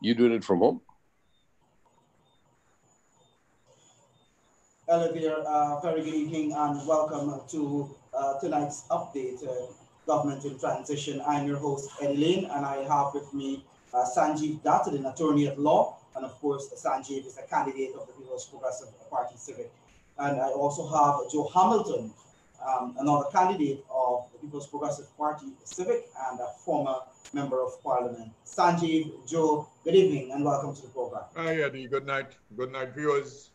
You doing it from home? Hello there, uh, very good evening and welcome to uh, tonight's update, uh, Government in Transition. I'm your host, Eddy and I have with me uh, Sanjeev Datadin, an attorney at law, and of course, Sanjeev is a candidate of the People's Progressive Party Civic. And I also have Joe Hamilton, um, another candidate of the People's Progressive Party Civic and a former member of parliament. Sanjeev, Joe, good evening and welcome to the program. Hi, Eddy. Good night. Good night, viewers.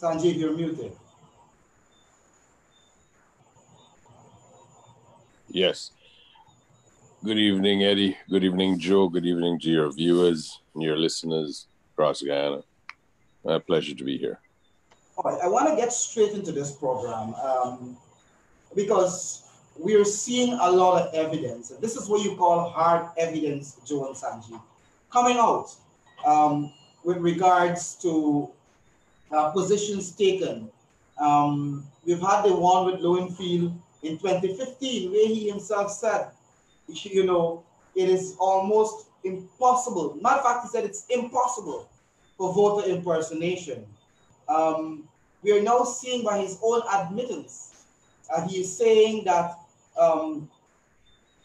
Sanjeev, you're muted. Yes. Good evening, Eddy. Good evening, Joe. Good evening to your viewers and your listeners across Guyana. A pleasure to be here. All right, I want to get straight into this program um, because we're seeing a lot of evidence. This is what you call hard evidence, Joe and Sanjeev, coming out um, with regards to uh, positions taken. Um, we've had the one with Lowenfield in 2015, where he himself said, you know, it is almost impossible. Matter of fact, he said it's impossible for voter impersonation. Um, we are now seeing by his own admittance, uh, he is saying that um,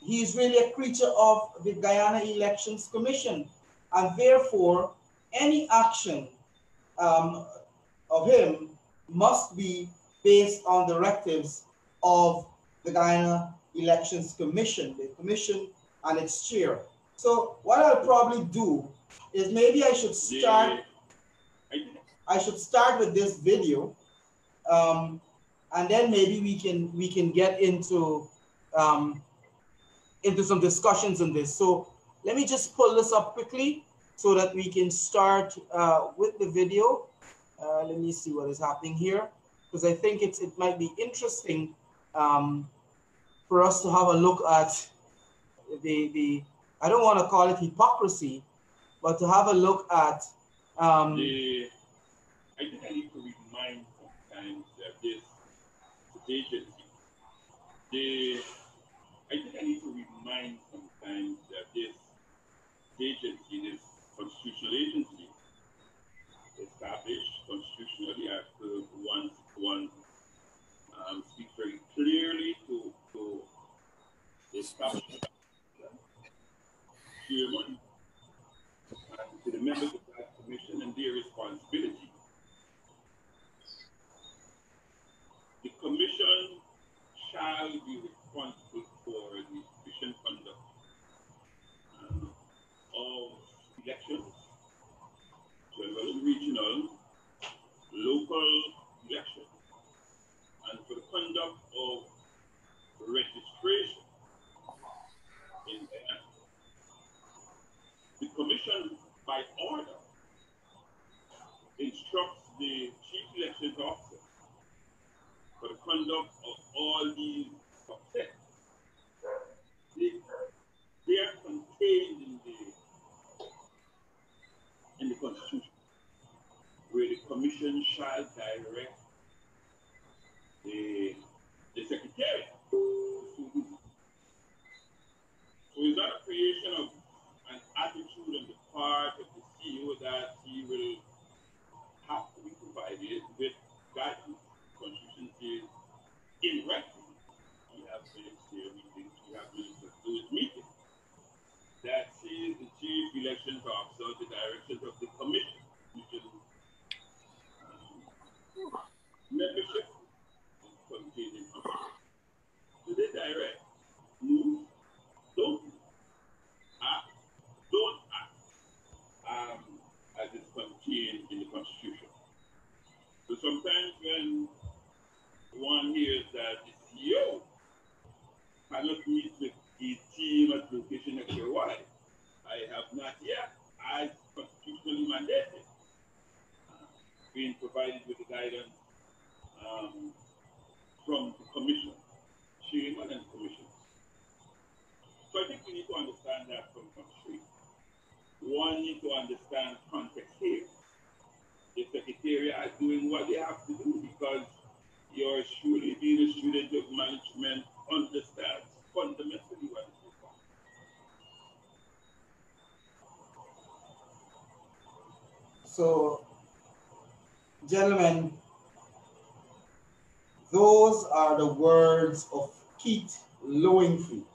he is really a creature of the Guyana Elections Commission, and therefore any action um, of him must be based on directives of the Guyana Elections Commission, the commission and its chair. So what I'll probably do is maybe I should start I should start with this video, um, and then maybe we can we can get into um, into some discussions on this. So let me just pull this up quickly so that we can start uh, with the video. Uh, let me see what is happening here because I think it's it might be interesting um, for us to have a look at the the I don't want to call it hypocrisy, but to have a look at um, the I think I need to remind sometimes that this agency, the I think I need to remind sometimes that this agency, this constitutional agency, established constitutionally after one one um, speaks very clearly to to establish chairman and to the members of that commission and their responsibility The The commission shall be responsible for the efficient conduct um, of elections, general regional, local elections, and for the conduct of registration in the The Commission, by order, instructs the Chief Elections Officer conduct of all these success. They, are contained in the in the Constitution, where the Commission shall direct the the Secretary. So it's not a creation of an attitude on the part of the CEO that he will have to be provided with guidance in writing. We have here, meetings, we have minutes of those meetings. That is the chief elections officer, the directors of the commission, which is um, membership is contained in So they direct, move, don't act, don't act, um, as is contained in the constitution. So sometimes when one hears that the CEO cannot meet with the team at location XY. I have not yet, as constitutionally mandated, uh, been provided with the guidance um, from the commission, chairman and commission. So I think we need to understand that from, from street. One need to understand context here. The secretariat are doing what they have to do because your surely being a student of management understands fundamentally what is required. So, gentlemen, those are the words of Keith Lowenfield.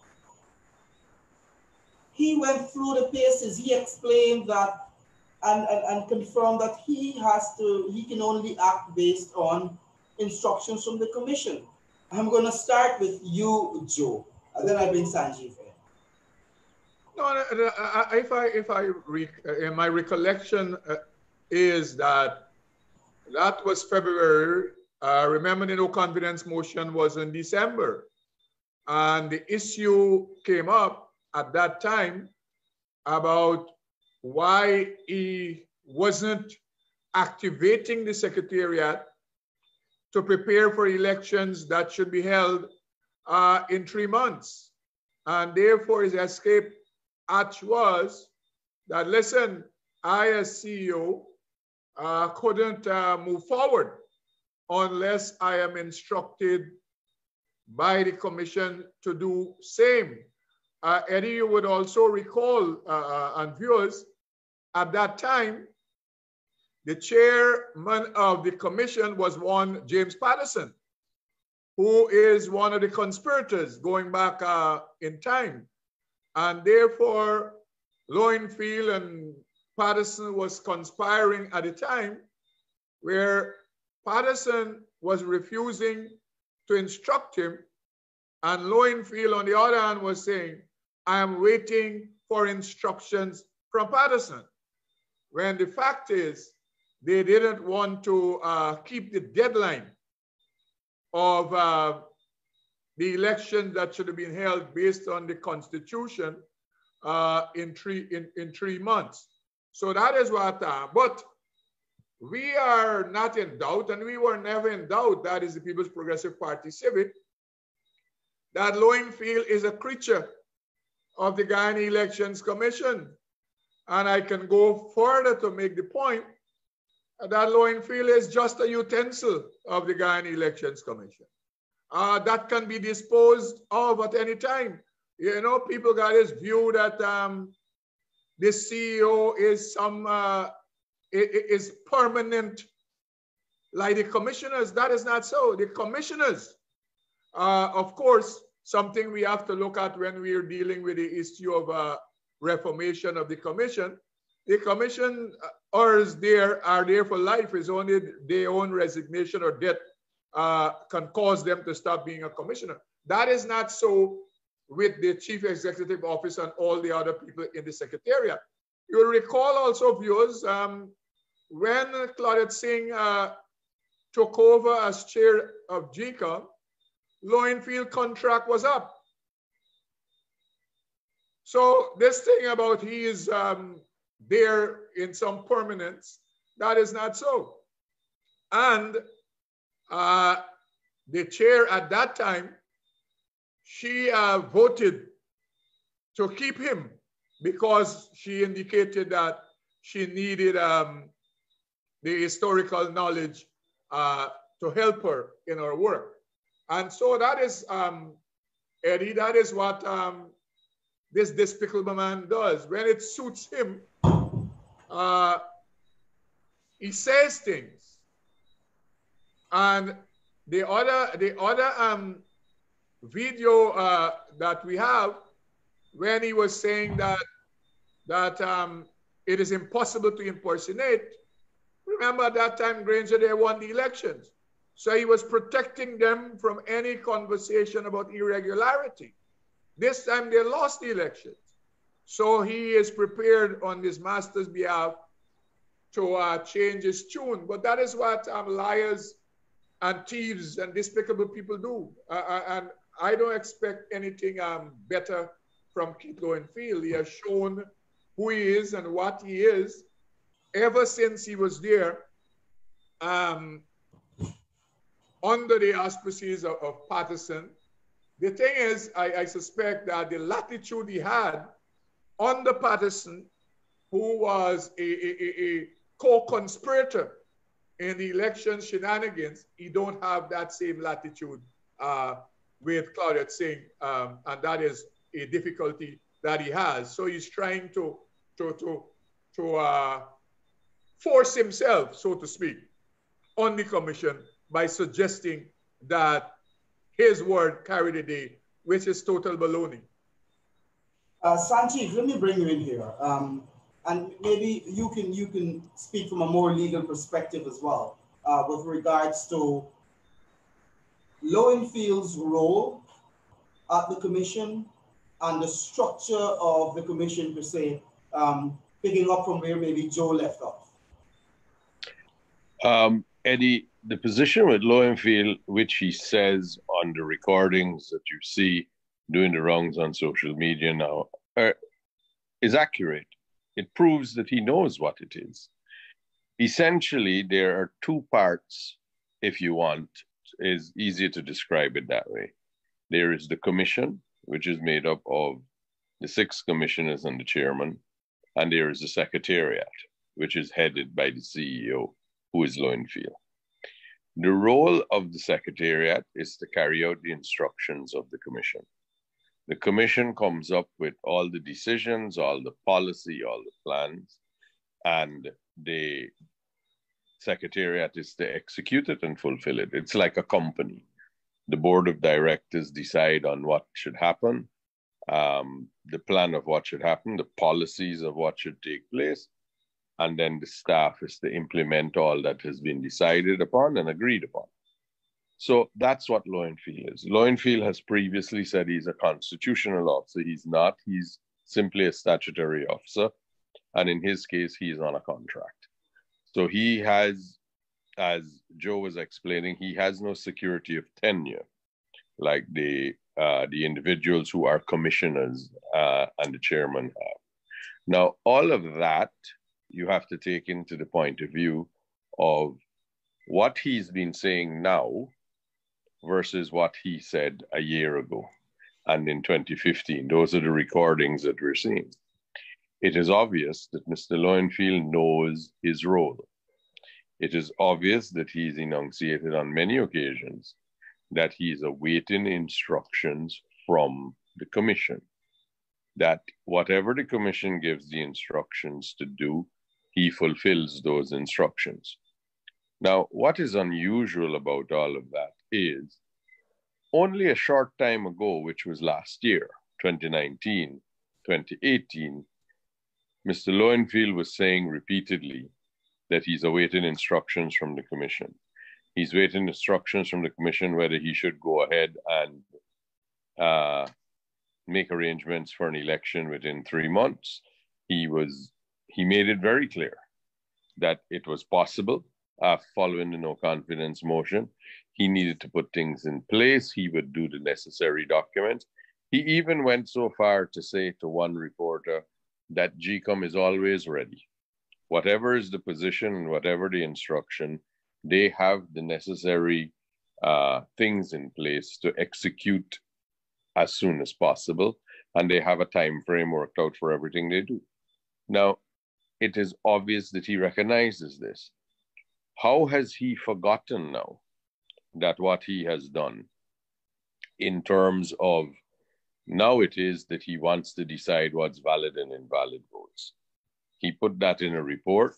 He went through the paces. He explained that and, and, and confirmed that he has to, he can only act based on instructions from the commission. I'm going to start with you, Joe, and then I bring Sanjeev in. No, if I, if I, uh, my recollection uh, is that that was February. Uh, remember, the no confidence motion was in December. And the issue came up at that time about why he wasn't activating the secretariat to prepare for elections that should be held uh, in three months. And therefore, his escape hatch was that, listen, I, as CEO, uh, couldn't uh, move forward unless I am instructed by the commission to do same. Uh, Eddy, you would also recall, uh, uh, and viewers, at that time, the chairman of the commission was one James Patterson, who is one of the conspirators going back uh, in time. And therefore, Lowenfield and Patterson was conspiring at a time where Patterson was refusing to instruct him, and Lowenfield, on the other hand, was saying, I am waiting for instructions from Patterson. When the fact is, they didn't want to uh, keep the deadline of uh, the election that should have been held based on the constitution uh, in, three, in, in three months. So that is what, uh, but we are not in doubt, and we were never in doubt, that is the People's Progressive Party Civic, that Lowenfield is a creature of the Guyana Elections Commission. And I can go further to make the point that Lowenfield is just a utensil of the Guyana Elections Commission. Uh, that can be disposed of at any time. You know, people got this view that um, the CEO is some uh, is permanent, like the commissioners. That is not so. The commissioners, uh, of course, something we have to look at when we are dealing with the issue of uh, reformation of the commission. The commission or there are there for life is only their own resignation or death uh, can cause them to stop being a commissioner. That is not so with the chief executive officer and all the other people in the secretariat. You'll recall also, viewers, um, when Claudette Singh uh, took over as chair of GECOM, Lowenfield contract was up. So this thing about he is um, there in some permanence, that is not so. And uh, the chair at that time, she uh, voted to keep him because she indicated that she needed um, the historical knowledge uh, to help her in her work. And so that is, um, Eddy, that is what um, this despicable man does. When it suits him, uh, he says things. And the other, the other um, video uh, that we have, when he was saying that that um, it is impossible to impersonate, remember at that time Granger they won the elections. So he was protecting them from any conversation about irregularity. This time they lost the elections. So he is prepared on his master's behalf to uh, change his tune. But that is what um, liars and thieves and despicable people do. Uh, uh and I don't expect anything um, better from Keith Lowenfield. He has shown who he is and what he is ever since he was there um, under the auspices of, of Patterson. The thing is, I, I, suspect that the latitude he had under Patterson, who was a, a, a co-conspirator in the election shenanigans, he don't have that same latitude uh, with Claudette Singh, um, and that is a difficulty that he has. So he's trying to to to to uh, force himself, so to speak, on the commission by suggesting that his word carried the day, which is total baloney. Uh, Sanjeev, let me bring you in here. Um, and maybe you can you can speak from a more legal perspective as well uh, with regards to Lowenfield's role at the commission and the structure of the commission per se, um, picking up from where maybe Joe left off. Um, Eddy, the position with Lowenfield, which he says on the recordings that you see doing the wrongs on social media now, uh, is accurate. It proves that he knows what it is. Essentially, there are two parts, if you want, is easier to describe it that way. There is the commission, which is made up of the six commissioners and the chairman, and there is the secretariat, which is headed by the CEO, who is Lowenfield. The role of the secretariat is to carry out the instructions of the commission. The commission comes up with all the decisions, all the policy, all the plans, and the secretariat is to execute it and fulfill it. It's like a company. The board of directors decide on what should happen, um, the plan of what should happen, the policies of what should take place, and then the staff is to implement all that has been decided upon and agreed upon. So that's what Lowenfield is. Lowenfield has previously said he's a constitutional officer. He's not. He's simply a statutory officer. And in his case, he's on a contract. So he has, as Joe was explaining, he has no security of tenure like the uh, the individuals who are commissioners uh, and the chairman have. Now, all of that you have to take into the point of view of what he's been saying now versus what he said a year ago and in 2015. Those are the recordings that we're seeing. It is obvious that Mr. Lowenfield knows his role. It is obvious that he's enunciated on many occasions that he is awaiting instructions from the commission. That whatever the commission gives the instructions to do, he fulfills those instructions. Now, what is unusual about all of that is only a short time ago, which was last year, 2019, 2018, Mr. Lowenfield was saying repeatedly that he's awaiting instructions from the commission. He's waiting instructions from the commission whether he should go ahead and uh, make arrangements for an election within three months. He was he made it very clear that it was possible uh, following the no confidence motion. He needed to put things in place. He would do the necessary documents. He even went so far to say to one reporter that GECOM is always ready. Whatever is the position and whatever the instruction, they have the necessary uh, things in place to execute as soon as possible, and they have a time frame worked out for everything they do. Now, it is obvious that he recognizes this. How has he forgotten now that what he has done in terms of now it is that he wants to decide what's valid and invalid votes? He put that in a report.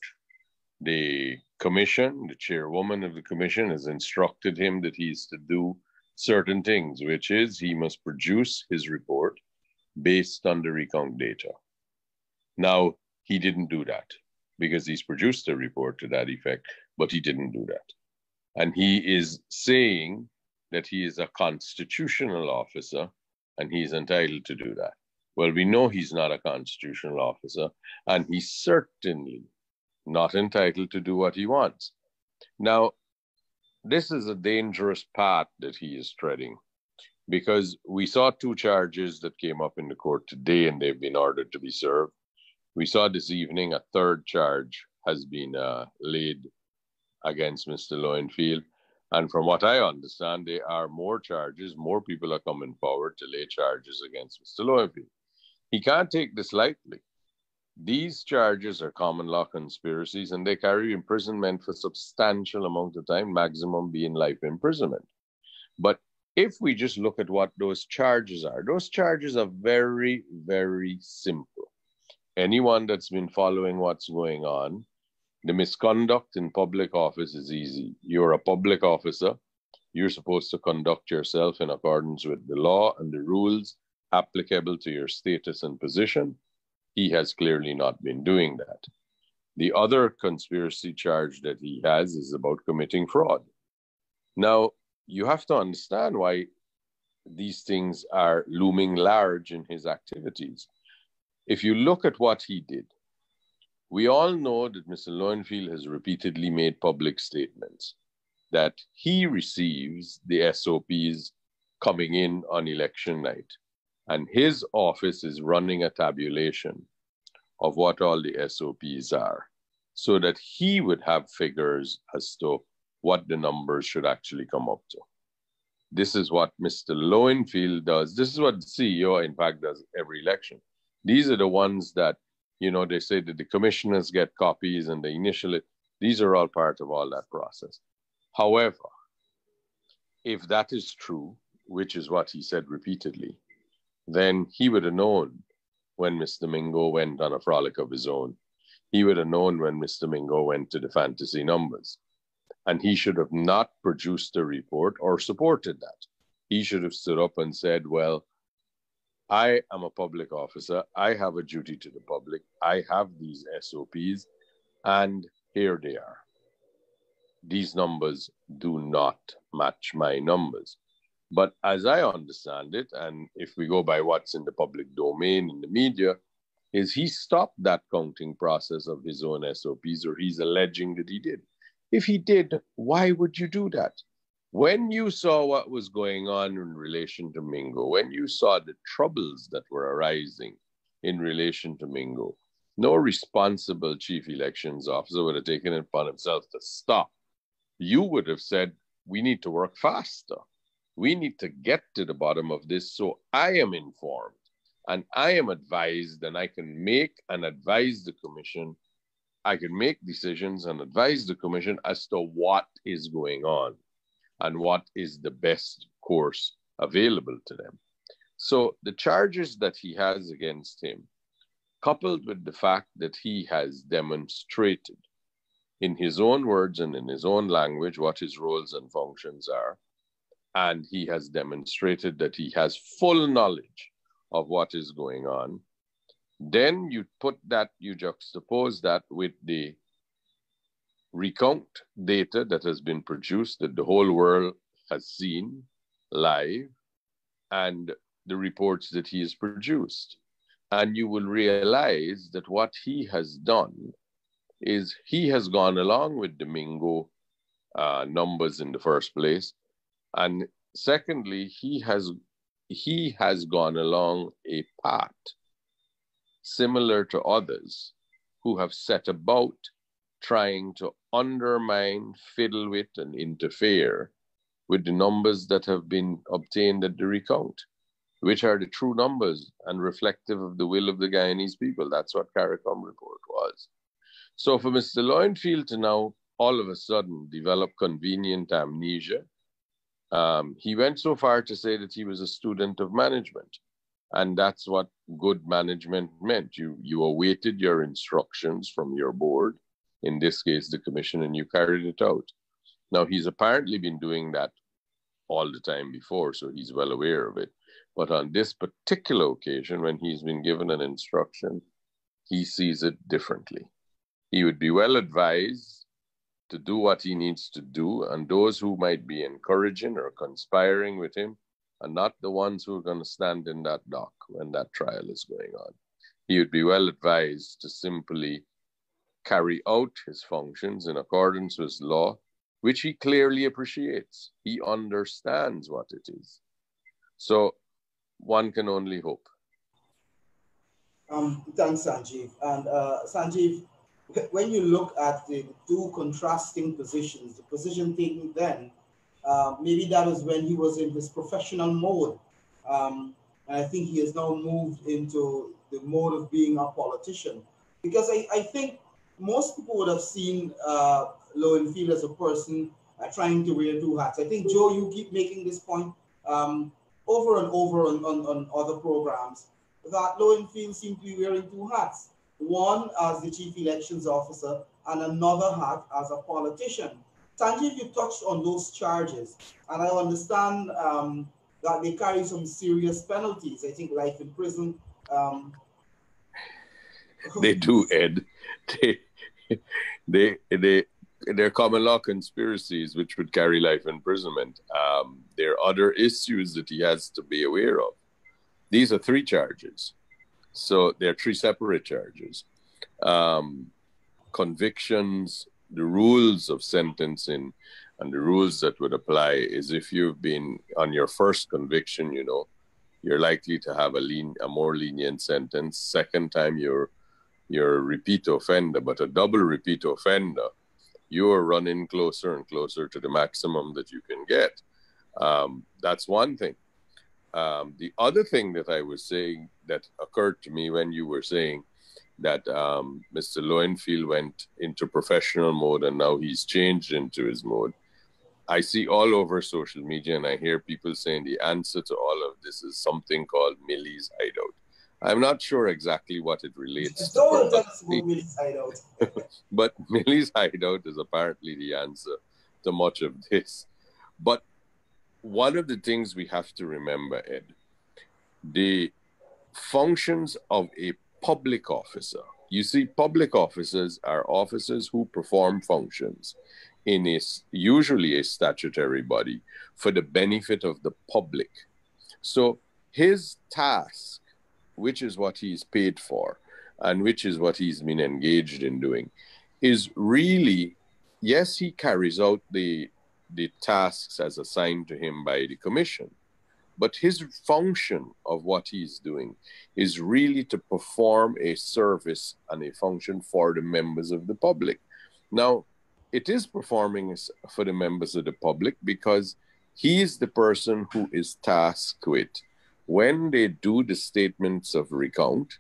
The commission, the chairwoman of the commission, has instructed him that he's to do certain things, which is he must produce his report based on the recount data. Now, he didn't do that because he's produced a report to that effect, but he didn't do that. And he is saying that he is a constitutional officer and he's entitled to do that. Well, we know he's not a constitutional officer, and he's certainly not entitled to do what he wants. Now, this is a dangerous path that he is treading because we saw two charges that came up in the court today and they've been ordered to be served. We saw this evening a third charge has been uh, laid against Mr. Lowenfield. And from what I understand, there are more charges, more people are coming forward to lay charges against Mr. Lowenfield. He can't take this lightly. These charges are common law conspiracies and they carry imprisonment for substantial amount of time, maximum being life imprisonment. But if we just look at what those charges are, those charges are very, very simple anyone that's been following what's going on The misconduct in public office is easy. You're a public officer. You're supposed to conduct yourself in accordance with the law and the rules applicable to your status and position. He has clearly not been doing that. The other conspiracy charge that he has is about committing fraud. Now, you have to understand why these things are looming large in his activities. If you look at what he did, we all know that Mr. Lowenfield has repeatedly made public statements that he receives the SOPs coming in on election night. And his office is running a tabulation of what all the SOPs are so that he would have figures as to what the numbers should actually come up to. This is what Mr. Lowenfield does. This is what the CEO, in fact, does every election. These are the ones that, you know, they say that the commissioners get copies and they initially, these are all part of all that process. However, if that is true, which is what he said repeatedly, then he would have known when Mr. Mingo went on a frolic of his own. He would have known when Mr. Mingo went to the fantasy numbers and he should have not produced a report or supported that. He should have stood up and said, Well, I am a public officer. I have a duty to the public. I have these SOPs, and here they are. These numbers do not match my numbers. But as I understand it, and if we go by what's in the public domain in the media, is he stopped that counting process of his own SOPs, or he's alleging that he did. If he did, why would you do that? When you saw what was going on in relation to Mingo, when you saw the troubles that were arising in relation to Mingo, no responsible chief elections officer would have taken it upon himself to stop. You would have said, we need to work faster. We need to get to the bottom of this so I am informed and I am advised and I can make and advise the commission I can make decisions and advise the commission as to what is going on and what is the best course available to them. So the charges that he has against him, coupled with the fact that he has demonstrated in his own words and in his own language what his roles and functions are, and he has demonstrated that he has full knowledge of what is going on, then you put that, you juxtapose that with the recount data that has been produced that the whole world has seen live and the reports that he has produced. And you will realize that what he has done is he has gone along with the Mingo uh, numbers in the first place. And secondly, he has he has gone along a path similar to others who have set about trying to undermine, fiddle with, and interfere with the numbers that have been obtained at the recount, which are the true numbers and reflective of the will of the Guyanese people. That's what CARICOM report was. So for Mr. Lowenfield to now all of a sudden develop convenient amnesia, um, he went so far to say that he was a student of management. And that's what good management meant. You, you awaited your instructions from your board, in this case, the commission, and you carried it out. Now, he's apparently been doing that all the time before, so he's well aware of it. But on this particular occasion, when he's been given an instruction, he sees it differently. He would be well advised to do what he needs to do, and those who might be encouraging or conspiring with him are not the ones who are going to stand in that dock when that trial is going on. He would be well advised to simply carry out his functions in accordance with law, which he clearly appreciates. He understands what it is. So one can only hope. Um, thanks, Sanjeev. And uh, Sanjeev, when you look at the two contrasting positions, the position taken then uh, maybe that was when he was in his professional mode. Um, and I think he has now moved into the mode of being a politician. Because I, I think most people would have seen uh, Lowenfield as a person uh, trying to wear two hats. I think, Joe, you keep making this point um, over and over on, on, on other programs that Lowenfield seemed to be wearing two hats. One as the chief elections officer and another hat as a politician. Sanjeev, you touched on those charges, and I understand um, that they carry some serious penalties. I think life in prison. Um, they do, Ed. They, they, they, they're common law conspiracies which would carry life imprisonment. Um, there are other issues that he has to be aware of. These are three charges. So there are three separate charges. Um, convictions, the rules of sentencing, and the rules that would apply is if you've been on your first conviction, you know, you're likely to have a lean, a more lenient sentence. Second time, you're you're a repeat offender, but a double repeat offender, you're running closer and closer to the maximum that you can get. Um, that's one thing. Um, the other thing that I was saying that occurred to me when you were saying that um, Mr. Lowenfield went into professional mode and now he's changed into his mode. I see all over social media and I hear people saying the answer to all of this is something called Millie's Hideout. I'm not sure exactly what it relates Don't to. Millie's Hideout. but Millie's Hideout is apparently the answer to much of this. But one of the things we have to remember, Ed, the functions of a public officer. You see, public officers are officers who perform functions in a, usually a statutory body for the benefit of the public. So his task, which is what he's paid for and which is what he's been engaged in doing, is really, yes, he carries out the the tasks as assigned to him by the commission. But his function of what he's doing is really to perform a service and a function for the members of the public. Now, it is performing for the members of the public because he is the person who is tasked with when they do the statements of recount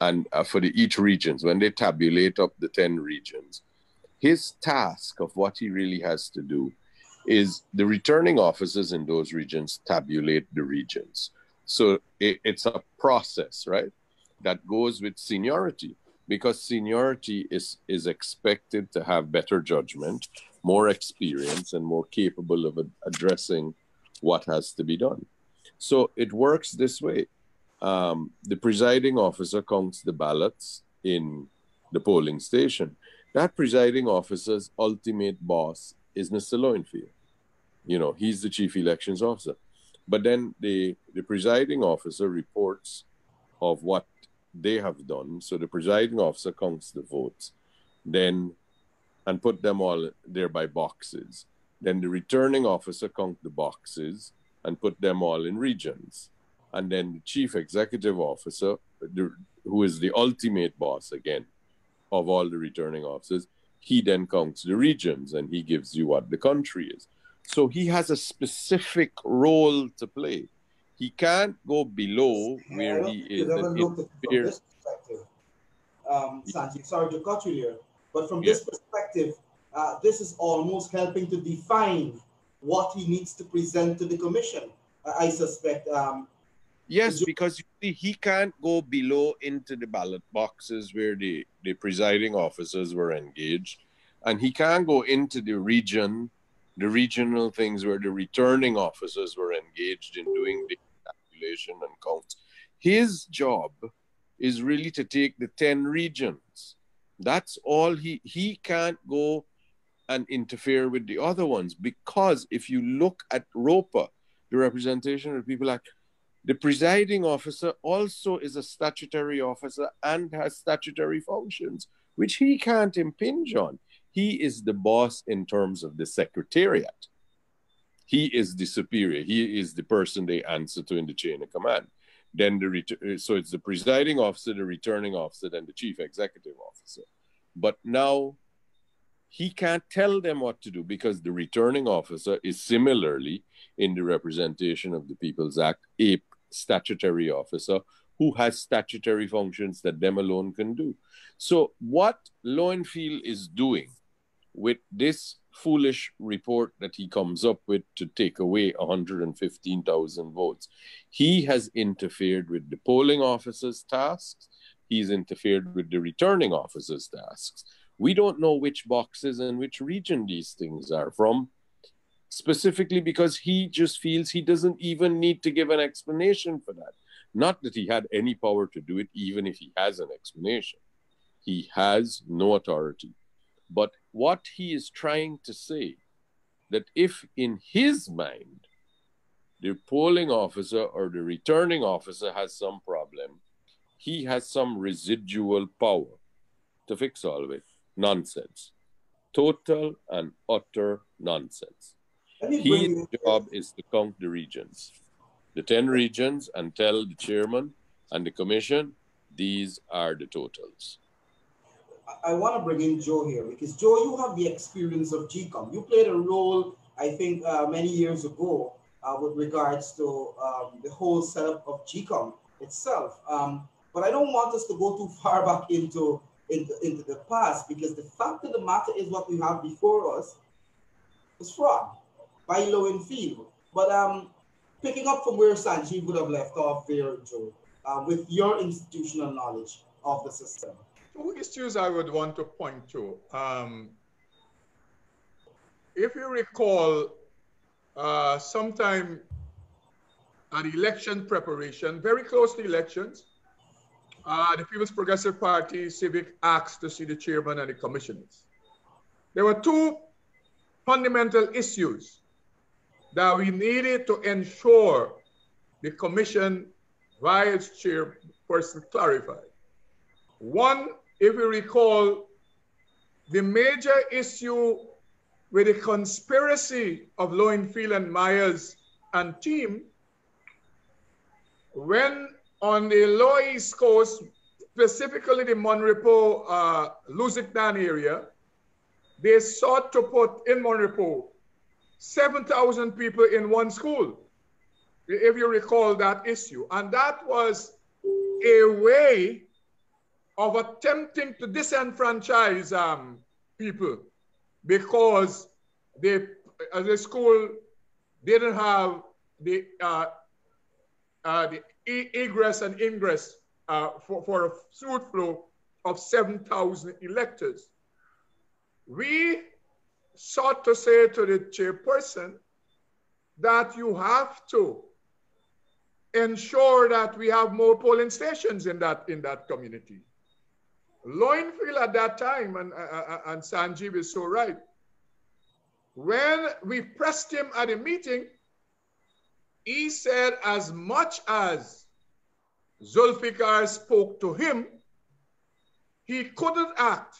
and uh, for the each regions when they tabulate up the 10 regions his task of what he really has to do is the returning officers in those regions tabulate the regions. So it, it's a process, right? That goes with seniority because seniority is, is expected to have better judgment, more experience, and more capable of addressing what has to be done. So it works this way. Um, the presiding officer counts the ballots in the polling station. That presiding officer's ultimate boss is Mr. Lowenfield you know, he's the chief elections officer. But then the, the presiding officer reports of what they have done. So the presiding officer counts the votes, then and put them all there by boxes. Then the returning officer counts the boxes and put them all in regions. And then the chief executive officer, the, who is the ultimate boss again of all the returning officers, he then counts the regions and he gives you what the country is. So he has a specific role to play. He can't go below where he is. Um, Sanjeev, sorry to cut you here, but from this perspective, uh, this is almost helping to define what he needs to present to the commission. I suspect. Um, yes, because see, he can't go below into the ballot boxes where the, the presiding officers were engaged, and he can't go into the region the regional things where the returning officers were engaged in doing the calculation and counts. His job is really to take the 10 regions. That's all he he can't go and interfere with the other ones because if you look at ROPA, the representation of people like the presiding officer also is a statutory officer and has statutory functions, which he can't impinge on. He is the boss in terms of the secretariat. He is the superior. He is the person they answer to in the chain of command. Then the ret- uh, so it's the presiding officer, the returning officer, then the chief executive officer. But now he can't tell them what to do because the returning officer is similarly in the representation of the People's Act a statutory officer who has statutory functions that them alone can do. So what Lowenfield is doing with this foolish report that he comes up with to take away 115,000 votes. He has interfered with the polling officers' tasks. He's interfered with the returning officers' tasks. We don't know which boxes and which region these things are from, specifically because he just feels he doesn't even need to give an explanation for that. Not that he had any power to do it, even if he has an explanation. He has no authority. But what he is trying to say that if in his mind the polling officer or the returning officer has some problem, he has some residual power to fix all of it. Nonsense. Total and utter nonsense. His job is to count the regions, the 10 regions, and tell the chairman and the commission these are the totals. I want to bring in Joe here because Joe, you have the experience of GECOM. You played a role, I think, uh, many years ago uh, with regards to um, the whole setup of GECOM itself. Um, but I don't want us to go too far back into, into, into the past because the fact of the matter is what we have before us is fraud by Lowenfield. But um, picking up from where Sanjeev would have left off there, Joe, uh, with your institutional knowledge of the system. Two issues I would want to point to. Um, if you recall, uh, sometime at election preparation, very close to elections, uh, the People's Progressive Party Civic asked to see the chairman and the commissioners. There were two fundamental issues that we needed to ensure the commission via its chairperson clarified. One if you recall, the major issue with the conspiracy of Lowenfield and Myers and team, when on the Lower East Coast, specifically the Mon Repos, uh, area, they sought to put in Mon Repos 7,000 people in one school, if you recall that issue. And that was a way of attempting to disenfranchise um, people because they, as a school, didn't have the, uh, uh, the egress and ingress uh, for, for a suit flow of 7,000 electors. We sought to say to the chairperson that you have to ensure that we have more polling stations in that, in that community. Lowenfield at that time, and, uh, uh, uh, and Sanjeev is so right, when we pressed him at a meeting, he said as much as Zulfikar spoke to him, he couldn't act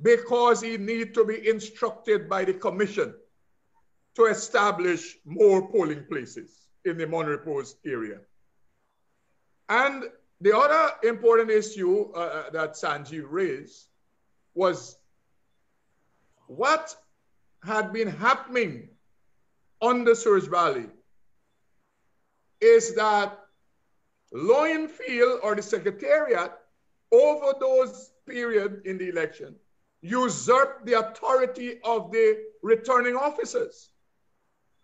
because he needed to be instructed by the commission to establish more polling places in the Mon Repos area. And the other important issue uh, uh, that Sanjeev raised was what had been happening on the Surge Valley is that Lowenfield or the Secretariat over those period in the election usurped the authority of the returning officers.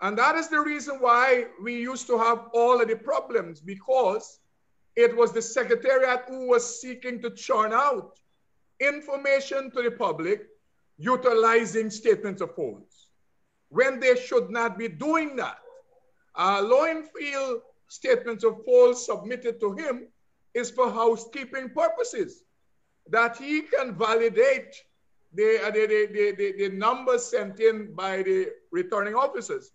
And that is the reason why we used to have all of the problems because it was the Secretariat who was seeking to churn out information to the public utilizing statements of polls when they should not be doing that. Uh, Lowenfield statements of polls submitted to him is for housekeeping purposes, that he can validate the, uh, the, the, the, the numbers sent in by the returning officers.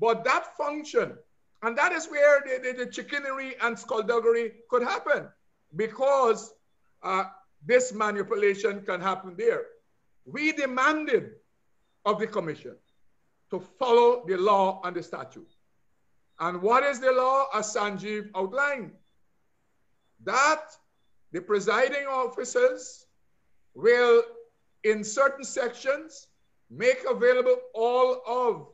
But that function and that is where the, the, the chickenery and skullduggery could happen because uh, this manipulation can happen there. We demanded of the commission to follow the law and the statute. And what is the law as Sanjeev outlined? That the presiding officers will, in certain sections, make available all of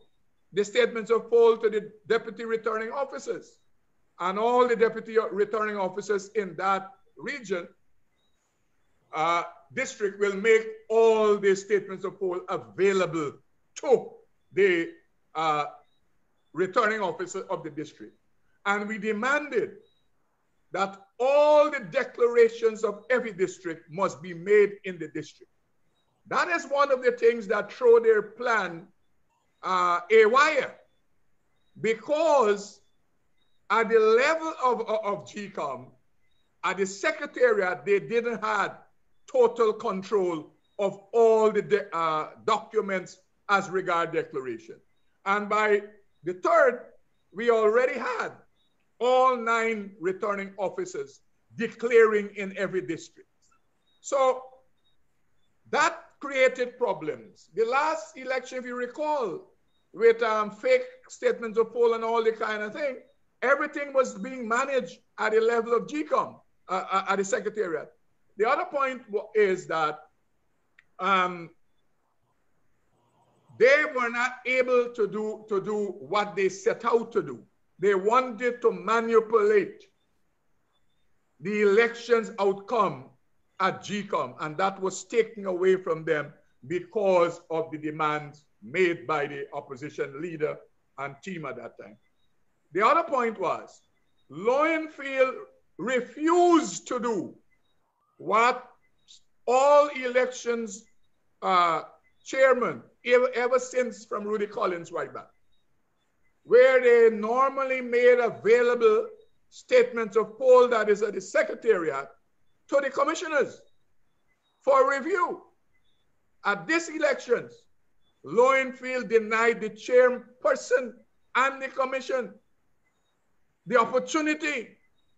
the statements of poll to the deputy returning officers. And all the deputy returning officers in that region, uh, district will make all the statements of poll available to the uh, returning officer of the district. And we demanded that all the declarations of every district must be made in the district. That is one of the things that throw their plan uh, a wire because at the level of, of, of GECOM, at the secretariat, they didn't have total control of all the uh, documents as regard declaration. And by the third, we already had all nine returning officers declaring in every district. So that created problems. The last election, if you recall, with um, fake statements of poll and all the kind of thing, everything was being managed at the level of GECOM, uh, uh, at the secretariat. The other point is that um, they were not able to do, to do what they set out to do. They wanted to manipulate the election's outcome at GECOM, and that was taken away from them because of the demands made by the opposition leader and team at that time. The other point was Lowenfield refused to do what all elections uh, chairman ever, ever since from Rudy Collins right back, where they normally made available statements of poll that is at the secretariat to the commissioners for review. At these elections, Lowenfield denied the chairperson and the commission the opportunity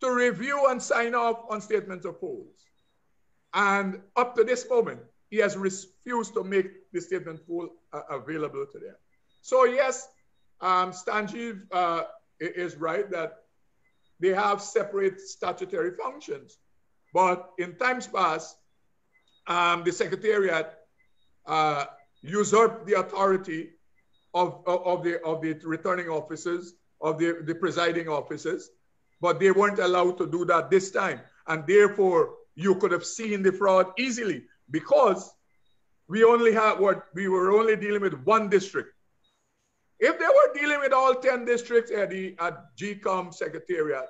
to review and sign off on statements of polls. And up to this moment, he has refused to make the statement full uh, available to them. So yes, um, uh, is right that they have separate statutory functions. But in times past, um, the Secretariat uh, usurped the authority of, of, of, the, of the returning officers, of the, the presiding officers, but they weren't allowed to do that this time. And therefore, you could have seen the fraud easily because we only had what we were only dealing with one district. If they were dealing with all 10 districts at the at GECOM Secretariat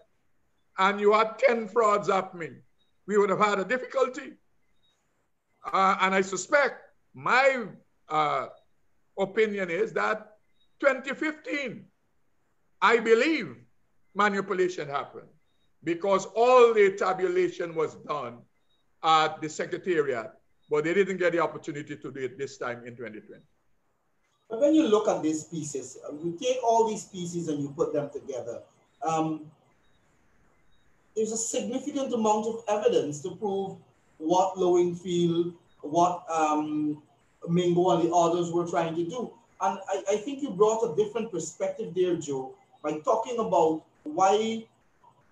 and you had 10 frauds happening, we would have had a difficulty. Uh, and I suspect my uh, opinion is that 2015, I believe manipulation happened because all the tabulation was done at the Secretariat, but they didn't get the opportunity to do it this time in 2020. But when you look at these pieces, uh, you take all these pieces and you put them together. Um, there's a significant amount of evidence to prove what Lowenfield, what um, Mingo and the others were trying to do. And I, I think you brought a different perspective there, Joe, by talking about why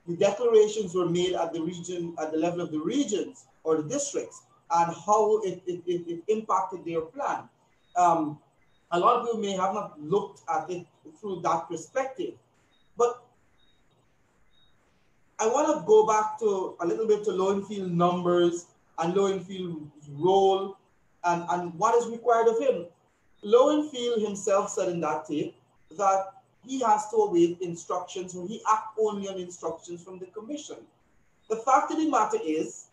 the declarations were made at the region, at the level of the regions or the districts, and how it, it, it, it impacted their plan. Um, a lot of people may have not looked at it through that perspective. But I want to go back to a little bit to Lowenfield numbers and Lowenfield's role and, and what is required of him. Lowenfield himself said in that tape that he has to await instructions or he act only on instructions from the commission. The fact of the matter is,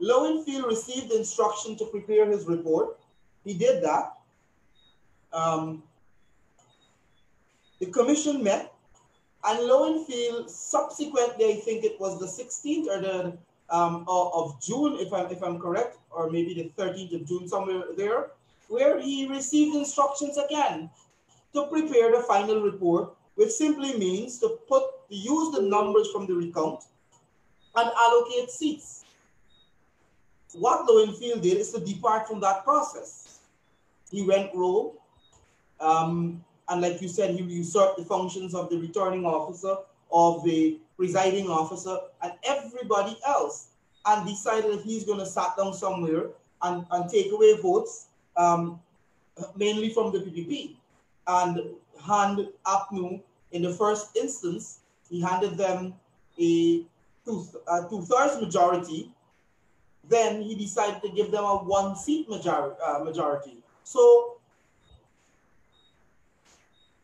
Lowenfield received instruction to prepare his report. He did that. Um, the commission met, and Lowenfield subsequently, I think it was the 16th or the um, of June, if I'm if I'm correct, or maybe the 13th of June, somewhere there, where he received instructions again to prepare the final report, which simply means to put to use the numbers from the recount and allocate seats. What Lowenfield did is to depart from that process. He went rogue, um, and like you said, he usurped the functions of the returning officer, of the presiding officer, and everybody else, and decided that he's going to sat down somewhere and, and take away votes, um, mainly from the PPP, and hand APNU in the first instance, he handed them a two, a two-thirds majority. Then he decided to give them a one seat majority. Uh, majority. So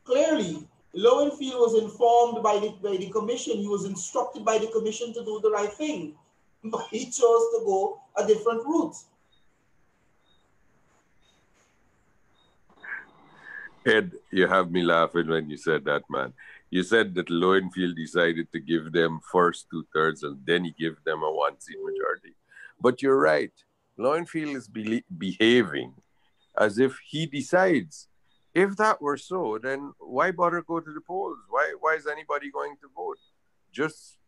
clearly, Lowenfield was informed by the, by the commission. He was instructed by the commission to do the right thing, but he chose to go a different route. Ed, you have me laughing when you said that, man. You said that Lowenfield decided to give them first two thirds and then he gave them a one seat majority. But you're right. Lowenfield is be- behaving as if he decides. If that were so, then why bother go to the polls? Why why is anybody going to vote? Just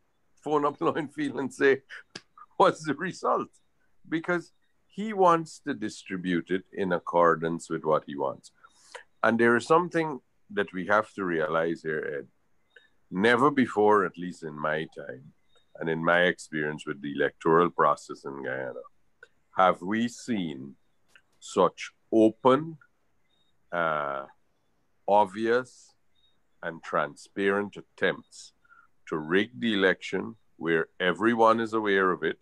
phone up Lowenfield and say, what's the result? Because he wants to distribute it in accordance with what he wants. And there is something that we have to realize here, Ed. Never before, at least in my time, and in my experience with the electoral process in Guyana, have we seen such open, uh, obvious, and transparent attempts to rig the election where everyone is aware of it.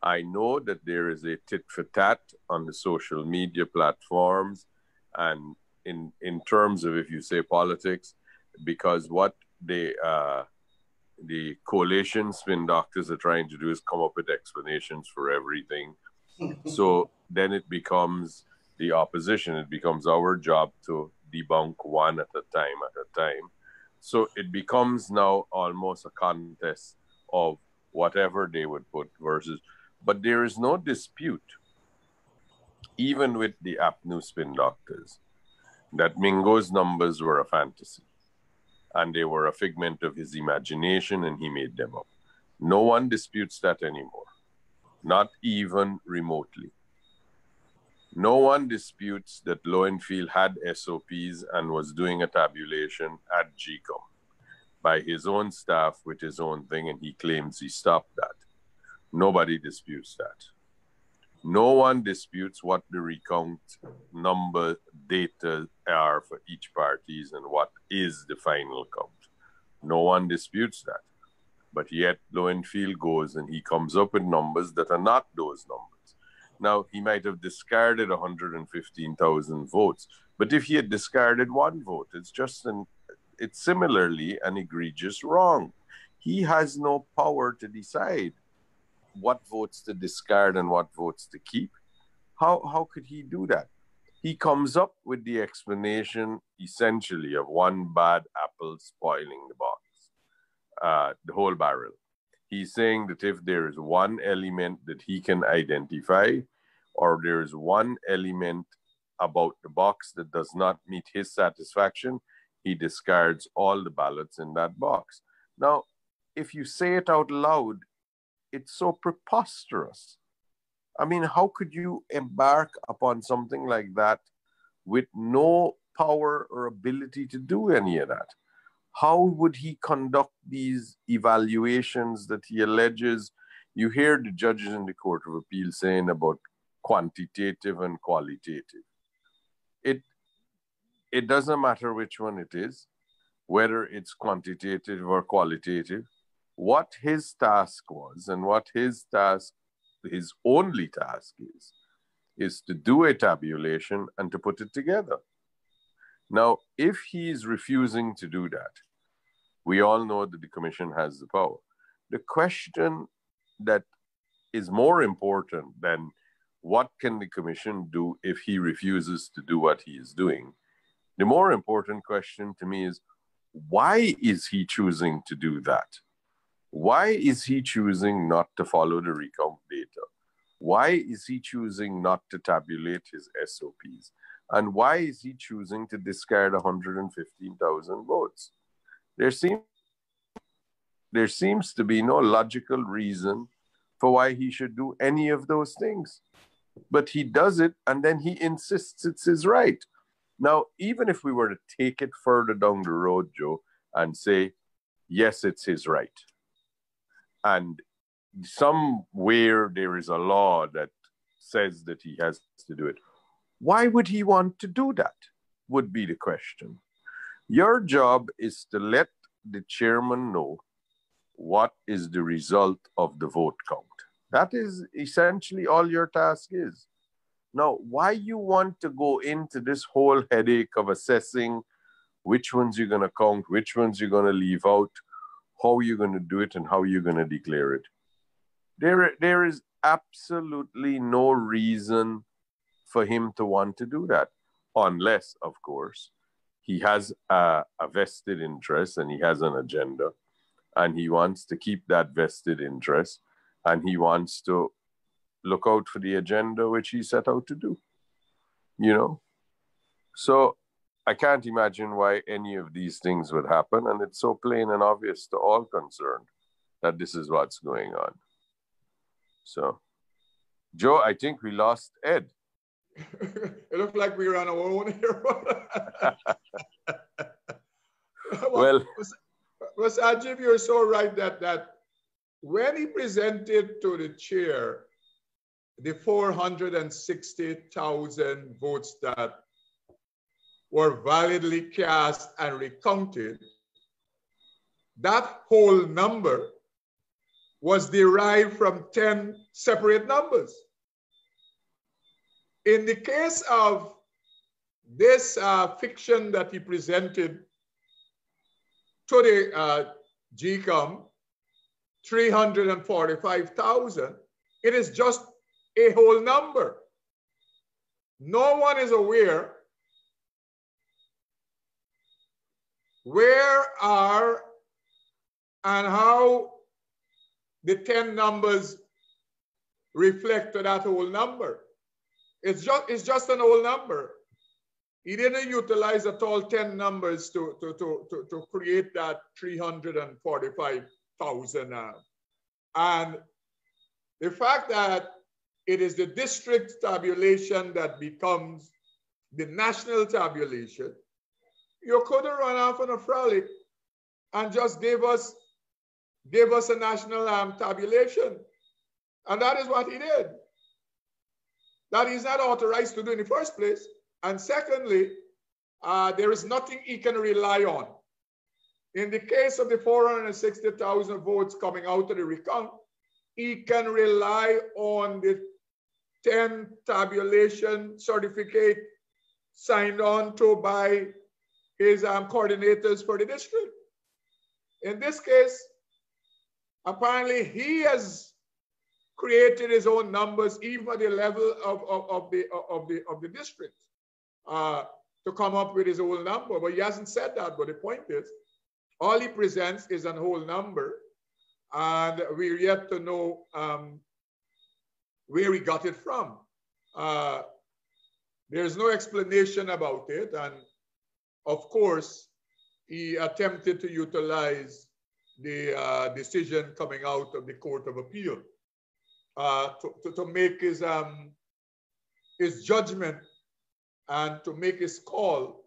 I know that there is a tit for tat on the social media platforms and in, in terms of if you say politics, because what they uh, the coalition spin doctors are trying to do is come up with explanations for everything. so then it becomes the opposition, it becomes our job to debunk one at a time at a time. So it becomes now almost a contest of whatever they would put versus, but there is no dispute, even with the APNU spin doctors, that Mingo's numbers were a fantasy and they were a figment of his imagination and he made them up. No one disputes that anymore, not even remotely. No one disputes that Lowenfield had SOPs and was doing a tabulation at GECOM by his own staff with his own thing, and he claims he stopped that. Nobody disputes that. No one disputes what the recount number data are for each parties and what is the final count. No one disputes that. But yet Lowenfield goes and he comes up with numbers that are not those numbers. Now, he might have discarded 115,000 votes, but if he had discarded one vote, it's just an, it's similarly an egregious wrong. He has no power to decide what votes to discard and what votes to keep. How, how could he do that? He comes up with the explanation essentially of one bad apple spoiling the box, uh, the whole barrel. He's saying that if there is one element that he can identify, or there is one element about the box that does not meet his satisfaction, he discards all the ballots in that box. Now, if you say it out loud, it's so preposterous. I mean, how could you embark upon something like that with no power or ability to do any of that? How would he conduct these evaluations that he alleges? You hear the judges in the Court of Appeal saying about quantitative and qualitative. It, it doesn't matter which one it is, whether it's quantitative or qualitative what his task was and what his task, his only task is, is to do a tabulation and to put it together. Now, if he is refusing to do that, we all know that the commission has the power. The question that is more important than what can the commission do if he refuses to do what he is doing? The more important question to me is why is he choosing to do that? Why is he choosing not to follow the recount data? Why is he choosing not to tabulate his SOPs? And why is he choosing to discard 115,000 votes? There, seem, there seems to be no logical reason for why he should do any of those things. But he does it and then he insists it's his right. Now, even if we were to take it further down the road, Joe, and say, yes, it's his right and somewhere there is a law that says that he has to do it. Why would he want to do that? Would be the question. Your job is to let the chairman know what is the result of the vote count. That is essentially all your task is. Now, why you want to go into this whole headache of assessing which ones you're going to count, which ones you're going to leave out, how you're going to do it and how you're going to declare it. There, there is absolutely no reason for him to want to do that, unless, of course, he has a, a vested interest and he has an agenda, and he wants to keep that vested interest, and he wants to look out for the agenda which he set out to do. You know? So I can't imagine why any of these things would happen. And it's so plain and obvious to all concerned that this is what's going on. So, Joe, I think we lost Ed. it looked like we were on our own here. well, well, Sanjeev, you're so right that, that when he presented to the chair the 460,000 votes that were validly cast and recounted, that whole number was derived from 10 separate numbers. In the case of this uh, fiction that he presented to the uh, GECOM, 345,000, it is just a whole number. No one is aware where are and how the 10 numbers reflect to that whole number. It's just, it's just an whole number. He didn't utilize at all 10 numbers to, to, to, to, to create that 345,000. Uh, and the fact that it is the district tabulation that becomes the national tabulation you could have run off on a frolic and just gave us gave us a national um, tabulation. And that is what he did. That he's not authorized to do in the first place. And secondly, uh, there is nothing he can rely on. In the case of the 460,000 votes coming out of the recount, he can rely on the 10 tabulation certificate signed on to by his um, coordinators for the district. In this case, apparently he has created his own numbers even at the level of, of, of the, of, the, of the district uh, to come up with his own number. But he hasn't said that. But the point is, all he presents is an whole number. And we're yet to know um, where he got it from. Uh, there's no explanation about it. And of course, he attempted to utilize the uh, decision coming out of the Court of Appeal uh, to, to, to, make his, um, his judgment and to make his call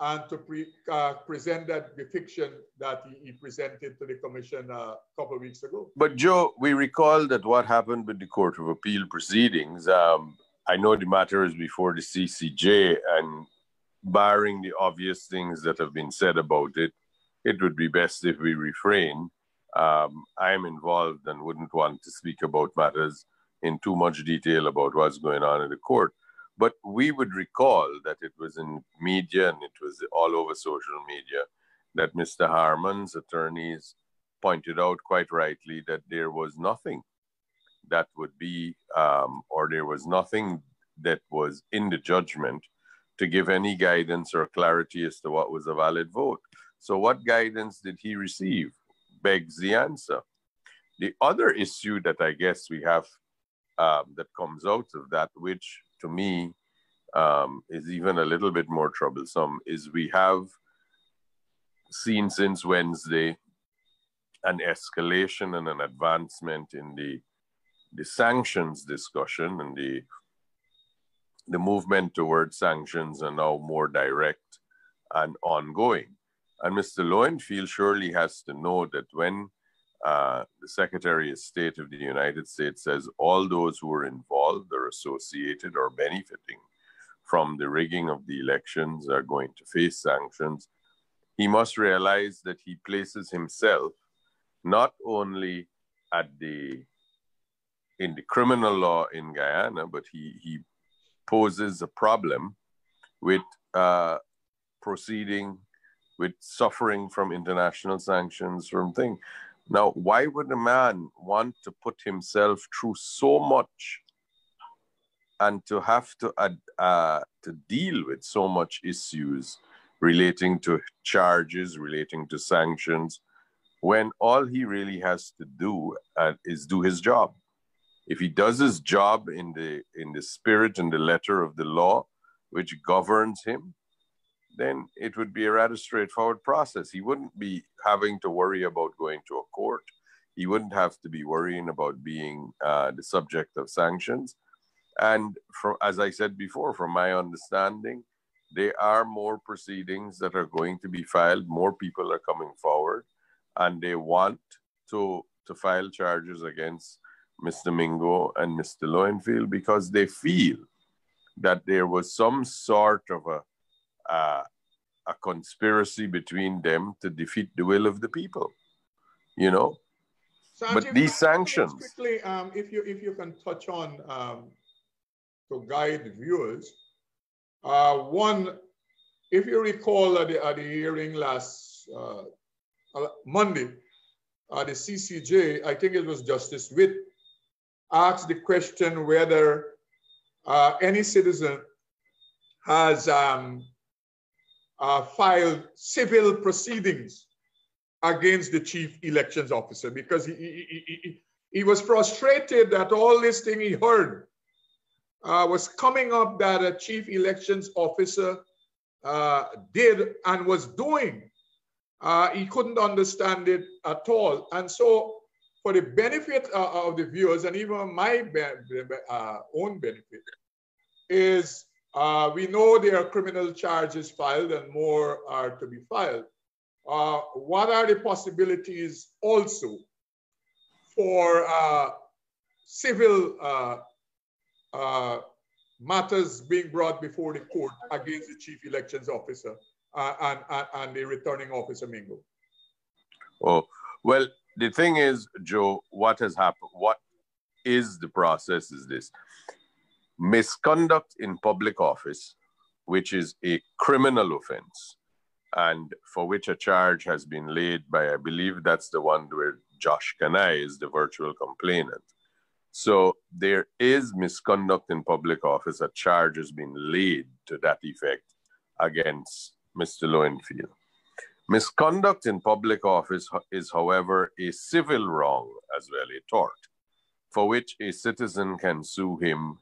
and to pre, uh, present that the fiction that he, he, presented to the commission a couple of weeks ago. But Joe, we recall that what happened with the Court of Appeal proceedings, um, I know the matter is before the CCJ and barring the obvious things that have been said about it, it would be best if we refrain. Um, I'm involved and wouldn't want to speak about matters in too much detail about what's going on in the court. But we would recall that it was in media and it was all over social media that Mr. Harmon's attorneys pointed out quite rightly that there was nothing that would be, um, or there was nothing that was in the judgment to give any guidance or clarity as to what was a valid vote. So, what guidance did he receive? Begs the answer. The other issue that I guess we have um, that comes out of that, which to me um, is even a little bit more troublesome, is we have seen since Wednesday an escalation and an advancement in the the sanctions discussion and the the movement towards sanctions are now more direct and ongoing. And Mr. Lowenfield surely has to know that when uh, the Secretary of State of the United States says all those who are involved or associated or benefiting from the rigging of the elections are going to face sanctions, he must realize that he places himself not only at the in the criminal law in Guyana, but he, he poses a problem with uh, proceeding with suffering from international sanctions from thing. Now, why would a man want to put himself through so much and to have to uh, to deal with so much issues relating to charges, relating to sanctions, when all he really has to do uh, is do his job. If he does his job in the in the spirit and the letter of the law, which governs him, then it would be a rather straightforward process. He wouldn't be having to worry about going to a court. He wouldn't have to be worrying about being uh, the subject of sanctions. And from, as I said before, from my understanding, there are more proceedings that are going to be filed. More people are coming forward, and they want to to file charges against Mr. Mingo and Mr. Lowenfield because they feel that there was some sort of a uh, a conspiracy between them to defeat the will of the people. You know, Sanjeev, but these sanctions. Quickly, um, if you if you can touch on um, to guide viewers, uh, one, if you recall at the, at the hearing last uh, uh Monday, uh, the CCJ, I think it was Justice Wit, asked the question whether uh, any citizen has um, uh, filed civil proceedings against the chief elections officer because he, he, he, he was frustrated that all this thing he heard uh, was coming up that a chief elections officer uh, did and was doing. Uh, he couldn't understand it at all. And so for the benefit uh, of the viewers and even my be uh, own benefit is uh, we know there are criminal charges filed and more are to be filed. Uh, what are the possibilities also for uh, civil uh, uh, matters being brought before the court against the chief elections officer uh, and, and, and, the returning officer Mingo? Oh, well, the thing is, Joe, what has happened, what is the process is this misconduct in public office, which is a criminal offense, and for which a charge has been laid by, I believe that's the one where Josh Kanai is the virtual complainant. So there is misconduct in public office. A charge has been laid to that effect against Mr. Lowenfield. Misconduct in public office is, however, a civil wrong as well, a tort, for which a citizen can sue him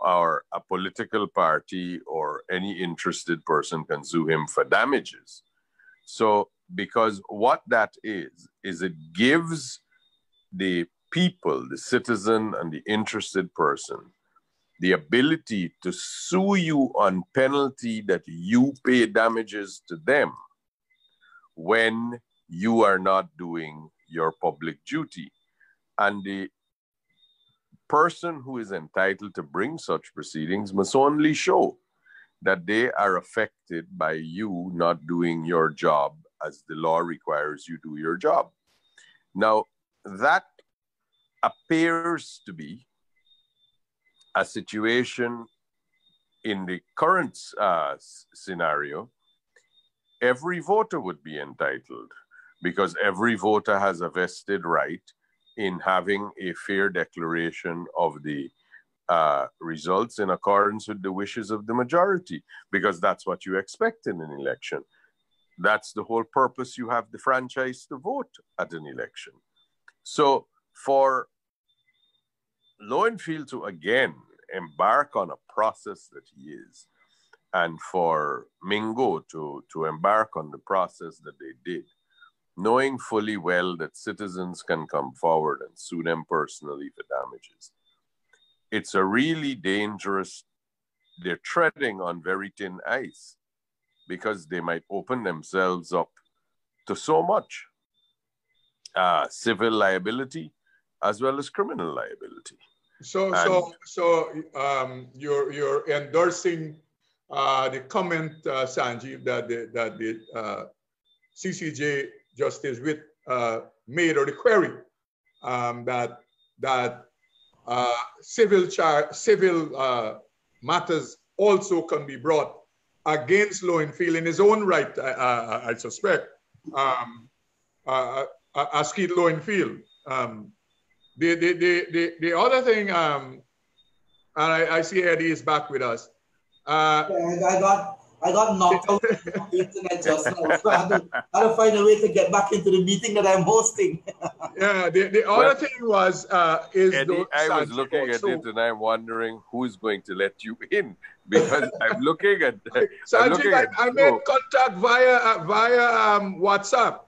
or a political party or any interested person can sue him for damages. So, because what that is, is it gives the people, the citizen and the interested person, the ability to sue you on penalty that you pay damages to them when you are not doing your public duty. And the person who is entitled to bring such proceedings must only show that they are affected by you not doing your job as the law requires you do your job. Now, that appears to be a situation in the current uh, scenario. Every voter would be entitled because every voter has a vested right in having a fair declaration of the uh, results in accordance with the wishes of the majority, because that's what you expect in an election. That's the whole purpose you have the franchise to vote at an election. So for Lowenfield to again embark on a process that he is, and for Mingo to, to embark on the process that they did, knowing fully well that citizens can come forward and sue them personally for damages. It's a really dangerous, they're treading on very thin ice because they might open themselves up to so much uh, civil liability as well as criminal liability. So, and, so, so um, you're you're endorsing uh, the comment, uh, Sanjeev, that the, that the uh, CCJ Justice Wit uh, made or the query um, that that uh, civil civil uh, matters also can be brought against Lowenfield in his own right, I, I suspect, um, uh, as Keith Lowenfield. Um, the, the, the, the, the other thing, um, and I, I, see Eddy is back with us. Uh, I got I got knocked out of the internet just now, so I had, to, I had to find a way to get back into the meeting that I'm hosting. yeah, the, the other well, thing was uh, is Eddy, I was looking at it and I'm wondering who's going to let you in because I'm looking at. Sanjay, looking I, I made contact via uh, via um, WhatsApp.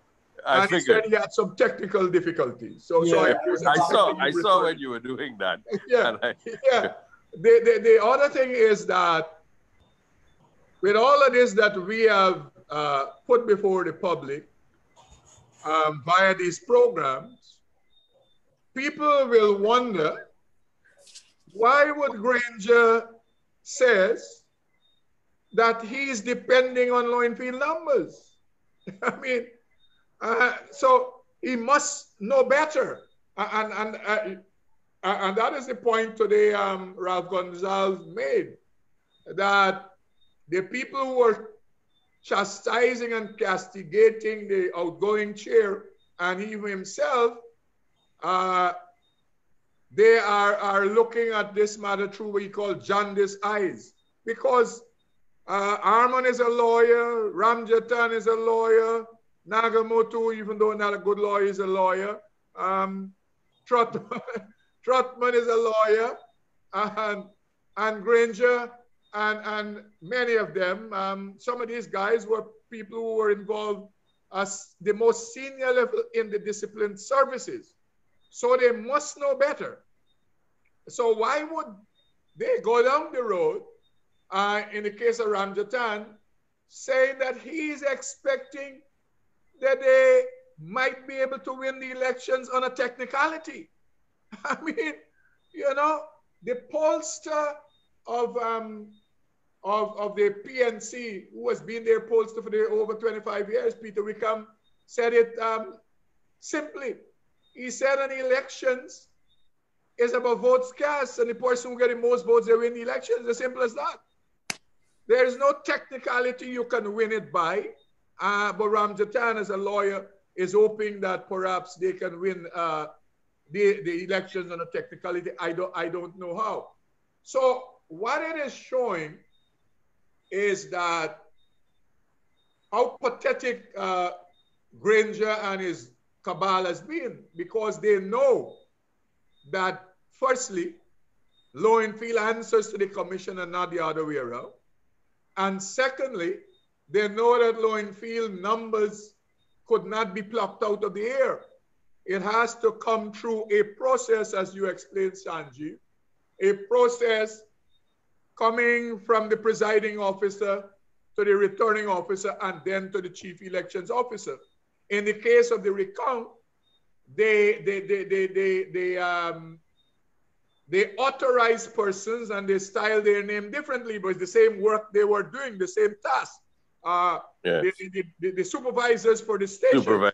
I and figured. he said he had some technical difficulties. So, yeah. so I, I saw I saw when you were doing that. yeah, I, yeah. The, the the other thing is that with all of this that we have uh, put before the public um, via these programs, people will wonder why would Granger says that he's depending on Lowenfield numbers. I mean, uh, so he must know better. And, and, uh, and that is the point today um, Ralph Gonsalves made, that the people who were chastising and castigating the outgoing chair and he himself, uh, they are, are looking at this matter through what he called jaundiced eyes. Because uh, Harmon is a lawyer, Ramjattan is a lawyer, Nagamootoo, even though not a good lawyer, is a lawyer. Um, Trotman, Trotman is a lawyer, and, and Granger and, and many of them, um, some of these guys were people who were involved as the most senior level in the disciplined services. So they must know better. So why would they go down the road, uh, in the case of Ramjattan, saying that he's expecting that they might be able to win the elections on a technicality? I mean, you know, the pollster of um, of, of the PNC, who has been their pollster for the, over 25 years, Peter Wickham, said it um, simply. He said in elections is about votes cast, and the person who get the most votes, they win the election. It's as simple as that. There is no technicality you can win it by. Uh, but Ramjattan, as a lawyer, is hoping that perhaps they can win uh, the, the elections on a technicality. I don't, I don't know how. So what it is showing is that how pathetic uh, Granger and his cabal has been because they know that, firstly, Lowenfield answers to the commission and not the other way around. And secondly, they know that Lowenfield numbers could not be plucked out of the air. It has to come through a process, as you explained, Sanjeev, a process coming from the presiding officer to the returning officer and then to the chief elections officer. In the case of the recount, they they they they they, they um they authorize persons and they style their name differently, but it's the same work they were doing, the same task. Uh, yes. the, the, the, supervisors for the station, Supervis-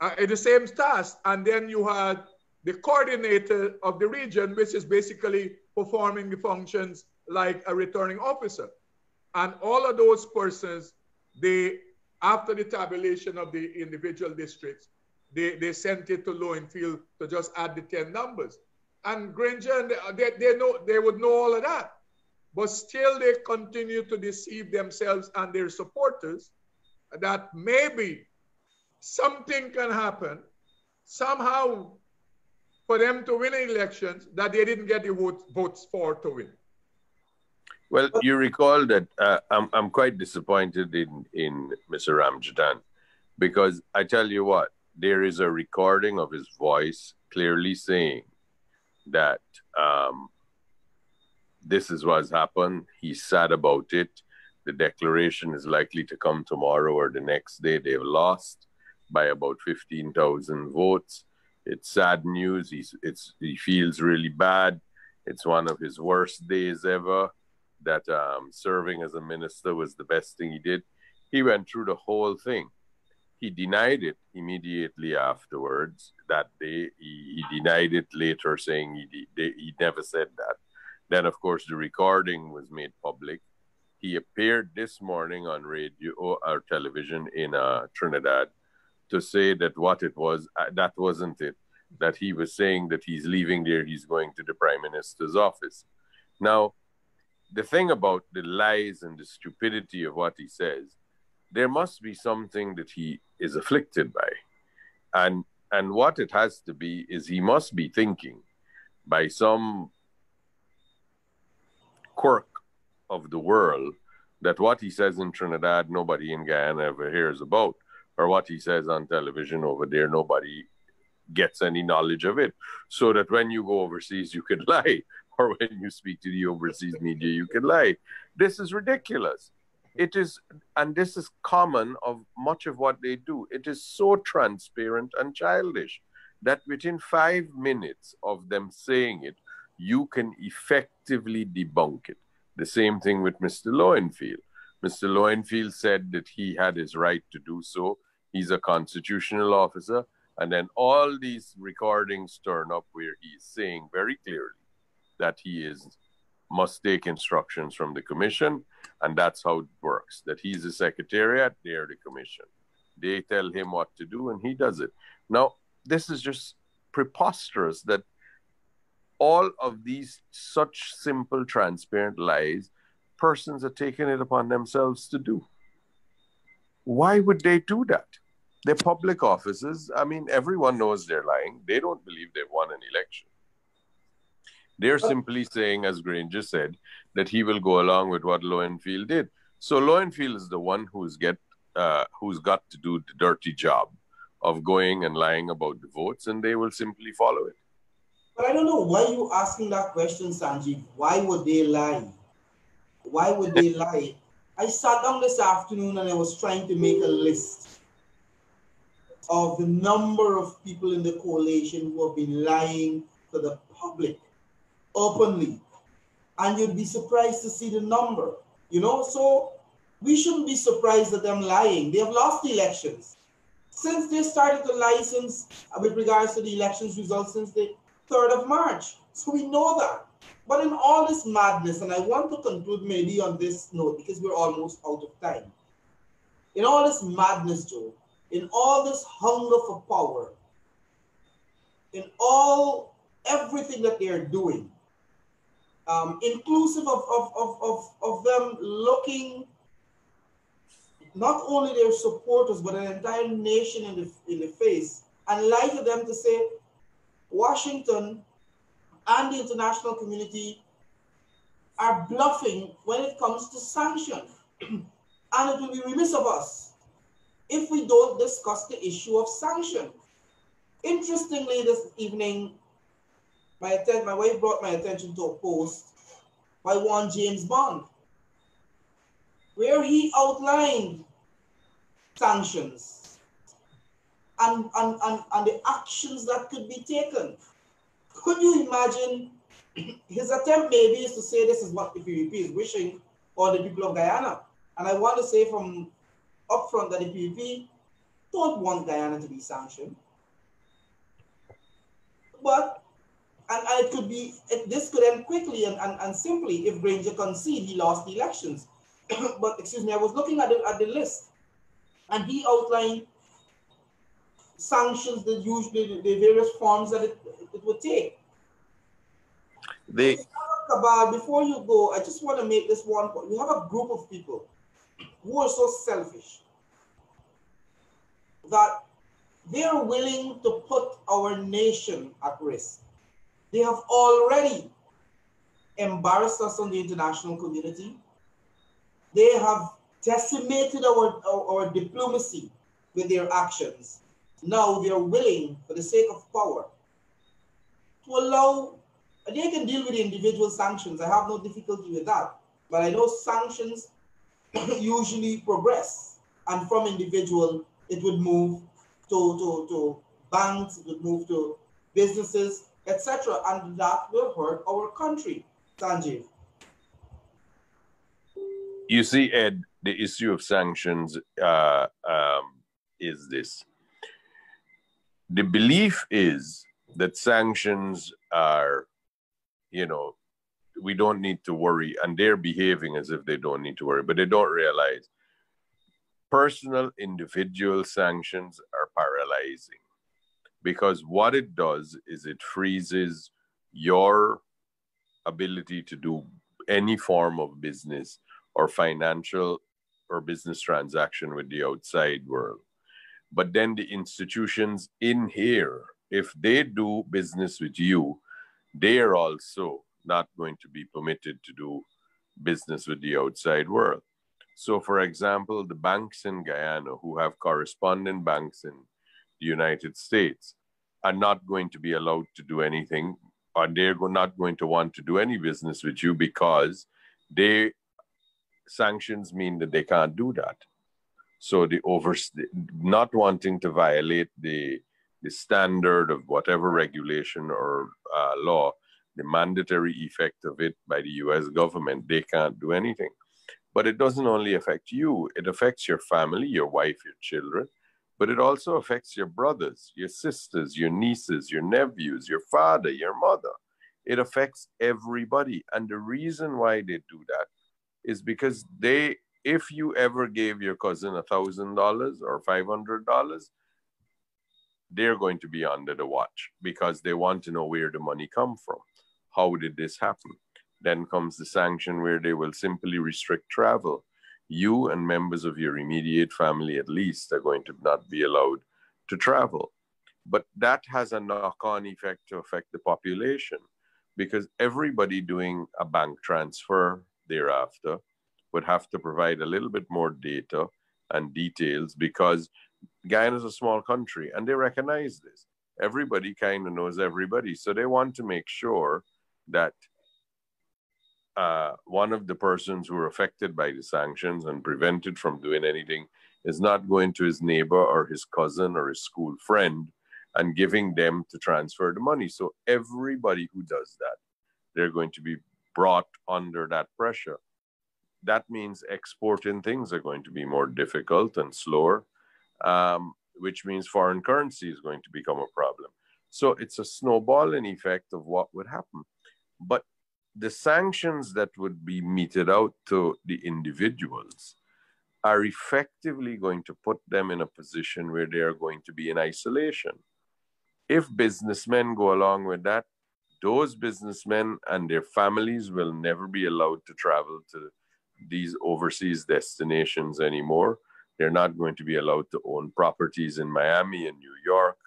uh, the same task, and then you had the coordinator of the region, which is basically performing the functions like a returning officer. And all of those persons, they, after the tabulation of the individual districts, they, they sent it to Lowenfield to just add the 10 numbers. And Granger, they, they, know, they would know all of that. But still, they continue to deceive themselves and their supporters that maybe something can happen somehow for them to win elections that they didn't get the vote, votes for to win. Well, you recall that uh, I'm, I'm quite disappointed in, in Mr. Ramjattan because I tell you what, there is a recording of his voice clearly saying that um, this is what's happened. He's sad about it. The declaration is likely to come tomorrow or the next day. They've lost by about 15,000 votes. It's sad news. He's, it's, he feels really bad. It's one of his worst days ever that um, serving as a minister was the best thing he did. He went through the whole thing. He denied it immediately afterwards. That day, he, he denied it later, saying he, he never said that. Then, of course, the recording was made public. He appeared this morning on radio or television in uh, Trinidad to say that what it was, uh, that wasn't it. That he was saying that he's leaving there, he's going to the prime minister's office. Now, the thing about the lies and the stupidity of what he says, there must be something that he is afflicted by. And and what it has to be is he must be thinking by some quirk of the world that what he says in Trinidad, nobody in Guyana ever hears about, or what he says on television over there, nobody gets any knowledge of it. So that when you go overseas, you can lie, or when you speak to the overseas media, you can lie. This is ridiculous. It is, and this is common of much of what they do. It is so transparent and childish that within five minutes of them saying it, you can effectively debunk it. The same thing with Mr. Lowenfield. Mr. Lowenfield said that he had his right to do so. He's a constitutional officer. And then all these recordings turn up where he's saying very clearly that he is must take instructions from the commission, and that's how it works. That he's the secretariat, they're the commission. They tell him what to do, and he does it. Now, this is just preposterous that all of these such simple, transparent lies, persons are taking it upon themselves to do. Why would they do that? They're public offices. I mean, everyone knows they're lying. They don't believe they've won an election. They're simply saying, as Granger said, that he will go along with what Lowenfield did. So Lowenfield is the one who's get uh, who's got to do the dirty job of going and lying about the votes, and they will simply follow it. But I don't know why you asking that question, Sanjeev. Why would they lie? Why would they lie? I sat down this afternoon and I was trying to make a list of the number of people in the coalition who have been lying to the public openly. And you'd be surprised to see the number, you know? So we shouldn't be surprised that at them lying. They have lost the elections. Since they started the license uh, with regards to the elections results since the 3rd of March. So we know that. But in all this madness, and I want to conclude maybe on this note because we're almost out of time. In all this madness, Joe, in all this hunger for power, in all everything that they're doing, um, inclusive of, of, of, of, of them looking not only their supporters, but an entire nation in the, in the face and lie to them to say, Washington and the international community are bluffing when it comes to sanctions. and it will be remiss of us if we don't discuss the issue of sanction. Interestingly, this evening, my, my wife brought my attention to a post by one James Bond, where he outlined sanctions and, and, and, and the actions that could be taken. Could you imagine his attempt maybe is to say this is what the PPP is wishing for the people of Guyana. And I want to say from upfront that the PPP don't want Guyana to be sanctioned. But, and, and it could be, it, this could end quickly and, and, and simply if Granger concede he lost the elections. but excuse me, I was looking at the, at the list and he outlined sanctions, the usually the various forms that it, it would take. They Kabal, before you go, I just want to make this one point. You have a group of people who are so selfish that they are willing to put our nation at risk. They have already embarrassed us on the international community. They have decimated our, our, our diplomacy with their actions. Now they're willing, for the sake of power, to allow, they can deal with individual sanctions. I have no difficulty with that. But I know sanctions usually progress. And from individual, it would move to, to, to banks, it would move to businesses, etc. And that will hurt our country. Sanjeev. You see, Ed, the issue of sanctions uh, um, is this. The belief is that sanctions are, you know, we don't need to worry, and they're behaving as if they don't need to worry, but they don't realize personal individual sanctions are paralyzing because what it does is it freezes your ability to do any form of business or financial or business transaction with the outside world. But then the institutions in here, if they do business with you, they are also not going to be permitted to do business with the outside world. So, for example, the banks in Guyana who have correspondent banks in the United States are not going to be allowed to do anything, or they're not going to want to do any business with you because they sanctions mean that they can't do that. So the over not wanting to violate the the standard of whatever regulation or uh, law, the mandatory effect of it by the U.S. government, they can't do anything. But it doesn't only affect you; it affects your family, your wife, your children, but it also affects your brothers, your sisters, your nieces, your nephews, your father, your mother. It affects everybody, and the reason why they do that is because they if you ever gave your cousin a thousand dollars or five hundred dollars they're going to be under the watch because they want to know where the money come from. How did this happen? Then comes the sanction where they will simply restrict travel you and members of your immediate family at least are going to not be allowed to travel but that has a knock-on effect to affect the population because everybody doing a bank transfer thereafter would have to provide a little bit more data and details because Guyana is a small country and they recognize this. Everybody kind of knows everybody. So they want to make sure that uh, one of the persons who are affected by the sanctions and prevented from doing anything is not going to his neighbor or his cousin or his school friend and giving them to transfer the money. So everybody who does that, they're going to be brought under that pressure that means exporting things are going to be more difficult and slower, um, which means foreign currency is going to become a problem. So it's a snowballing effect of what would happen. But the sanctions that would be meted out to the individuals are effectively going to put them in a position where they are going to be in isolation. If businessmen go along with that, those businessmen and their families will never be allowed to travel to these overseas destinations anymore. They're not going to be allowed to own properties in Miami and New York.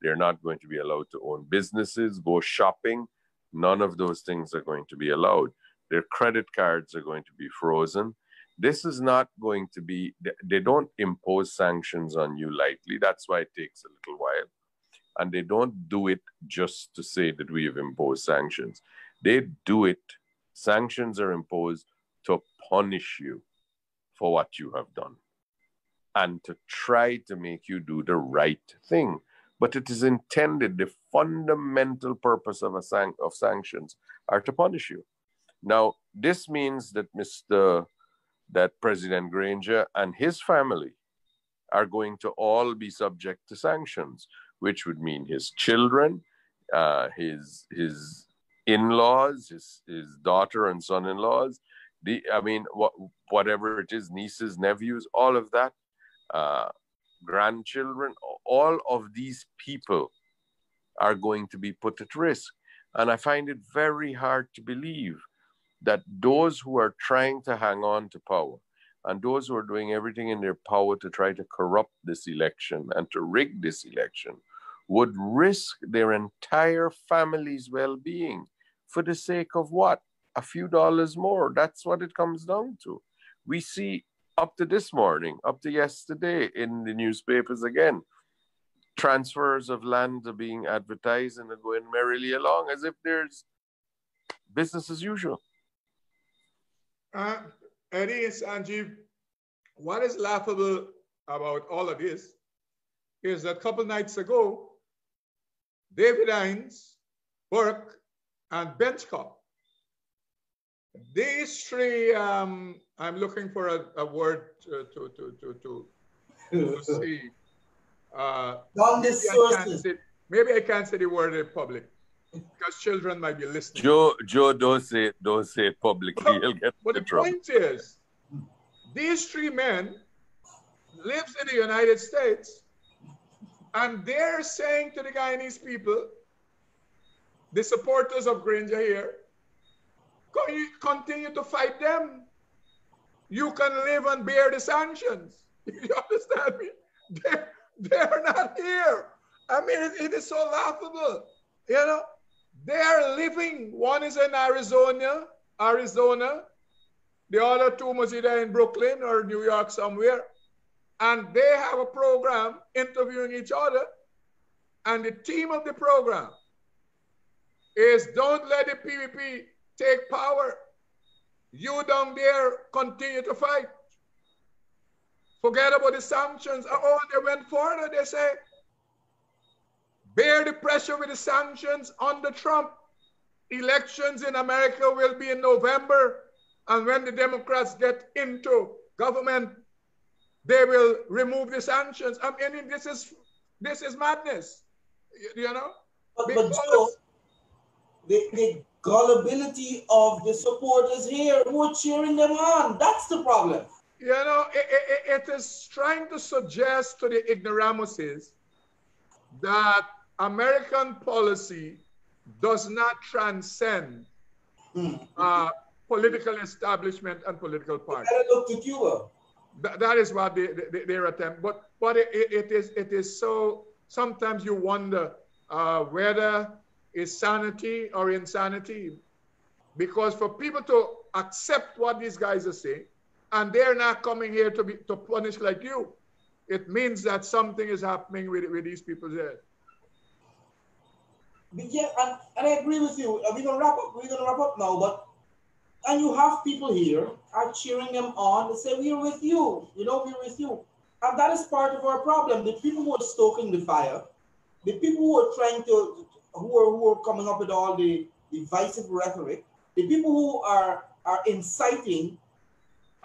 They're not going to be allowed to own businesses, go shopping. None of those things are going to be allowed. Their credit cards are going to be frozen. This is not going to be, they don't impose sanctions on you lightly. That's why it takes a little while. And they don't do it just to say that we have imposed sanctions. They do it, sanctions are imposed to punish you for what you have done and to try to make you do the right thing. But it is intended, the fundamental purpose of, a san- of sanctions are to punish you. Now, this means that Mr. that President Granger and his family are going to all be subject to sanctions, which would mean his children, uh, his his in-laws, his his daughter and son-in-laws, the I mean, what, whatever it is, nieces, nephews, all of that, uh, grandchildren, all of these people are going to be put at risk. And I find it very hard to believe that those who are trying to hang on to power and those who are doing everything in their power to try to corrupt this election and to rig this election would risk their entire family's well being for the sake of what? a few dollars more. That's what it comes down to. We see up to this morning, up to yesterday in the newspapers again, transfers of land are being advertised and are going merrily along as if there's business as usual. Uh, Eddy Sanjeev, what is laughable about all of this is that a couple nights ago, David Hinds, Burke, and Benchcop these three, um, I'm looking for a, a word to, to, to, to, to, see. Uh, maybe, I say, maybe I can't say the word in public because children might be listening. Joe, Joe, don't say, don't say it publicly. But, You'll get but the trouble. point is, these three men lives in the United States, and they're saying to the Guyanese people, the supporters of Granger here, continue to fight them. You can live and bear the sanctions. You understand me? They're, they're not here. I mean, it, it is so laughable. You know, they are living. One is in Arizona, Arizona. The other two must either in Brooklyn or New York somewhere. And they have a program interviewing each other. And the theme of the program is don't let the PPP take power. You down there continue to fight. Forget about the sanctions. Oh, they went further. They say, bear the pressure with the sanctions under Trump. Elections in America will be in November. And when the Democrats get into government, they will remove the sanctions. I mean, this is this is madness. You, you know? But, but Joe, the, the gullibility of the supporters here who are cheering them on. That's the problem. You know, it, it, it is trying to suggest to the ignoramuses that American policy does not transcend mm. uh, political establishment and political parties. look to Cuba. That, that is what they, they, their attempt. But but it, it is it is so. Sometimes you wonder uh, whether is sanity or insanity. Because for people to accept what these guys are saying, and they're not coming here to be to punish like you, it means that something is happening with, with these people's head. Yeah, and, and I agree with you. We're gonna wrap up. We're gonna wrap up now, but and you have people here are cheering them on. They say we're with you. You know, we're with you, and that is part of our problem. The people who are stoking the fire, the people who are trying to who are who are coming up with all the divisive rhetoric, the people who are are inciting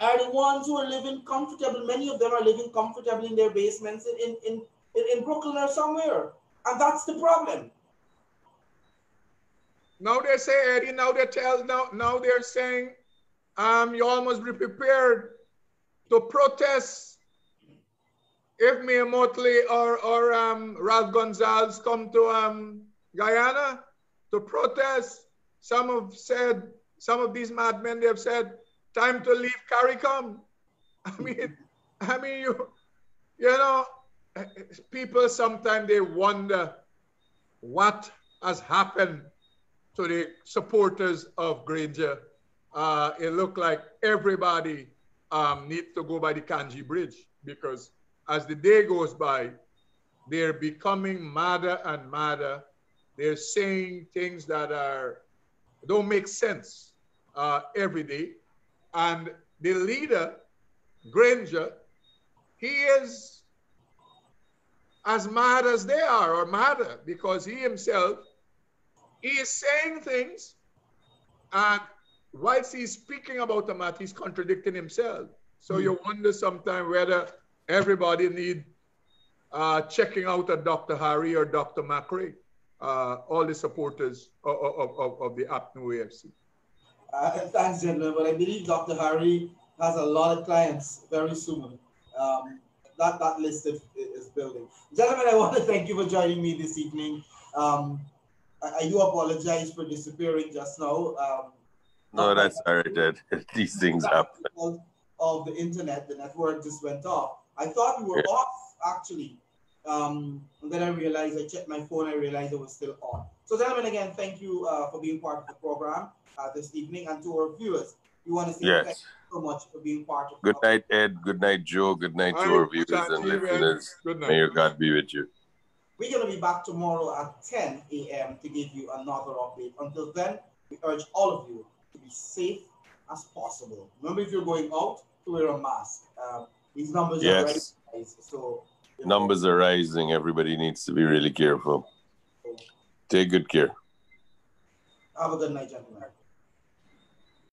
are the ones who are living comfortable. Many of them are living comfortably in their basements in, in, in, in Brooklyn or somewhere. And that's the problem. Now they say, Eddy, now they tell now now they're saying um you all must be prepared to protest if Mia Mottley or or um Ralph Gonsalves come to um Guyana to protest. Some have said, some of these madmen, they have said, time to leave CARICOM. I mean, I mean, you, you know, people sometimes they wonder what has happened to the supporters of Granger. Uh, it looked like everybody um, needs to go by the Canje Bridge because as the day goes by, they're becoming madder and madder they're saying things that are don't make sense uh, every day. And the leader, Granger, he is as mad as they are, or madder, because he himself he is saying things, and whilst he's speaking about the matter, he's contradicting himself. So mm. you wonder sometimes whether everybody need uh, checking out a Dr. Harry or Dr. McRae uh, all the supporters of, of, of, of the APNU AFC. Uh, thanks, gentlemen. But I believe Dr. Harry has a lot of clients very soon. Um, that, that list is, is, building. Gentlemen, I want to thank you for joining me this evening. Um, I, I, do apologize for disappearing just now. Um, no, that's all right, Dad. These things happen. Of the internet, the network just went off. I thought we were yeah. off, actually. Um, and then I realized, I checked my phone, I realized it was still on. So gentlemen, again, thank you uh, for being part of the program uh, this evening. And to our viewers, we want to say yes. thank you so much for being part of Good night, Ed. Good night, Joe. Good night to our viewers and listeners. Good night. May your God be with you. We're going to be back tomorrow at 10 a.m. to give you another update. Until then, we urge all of you to be safe as possible. Remember, if you're going out, to wear a mask. Um, these numbers yes. are very high, so numbers are rising. Everybody needs to be really careful. Take good care. Have a good night, gentlemen.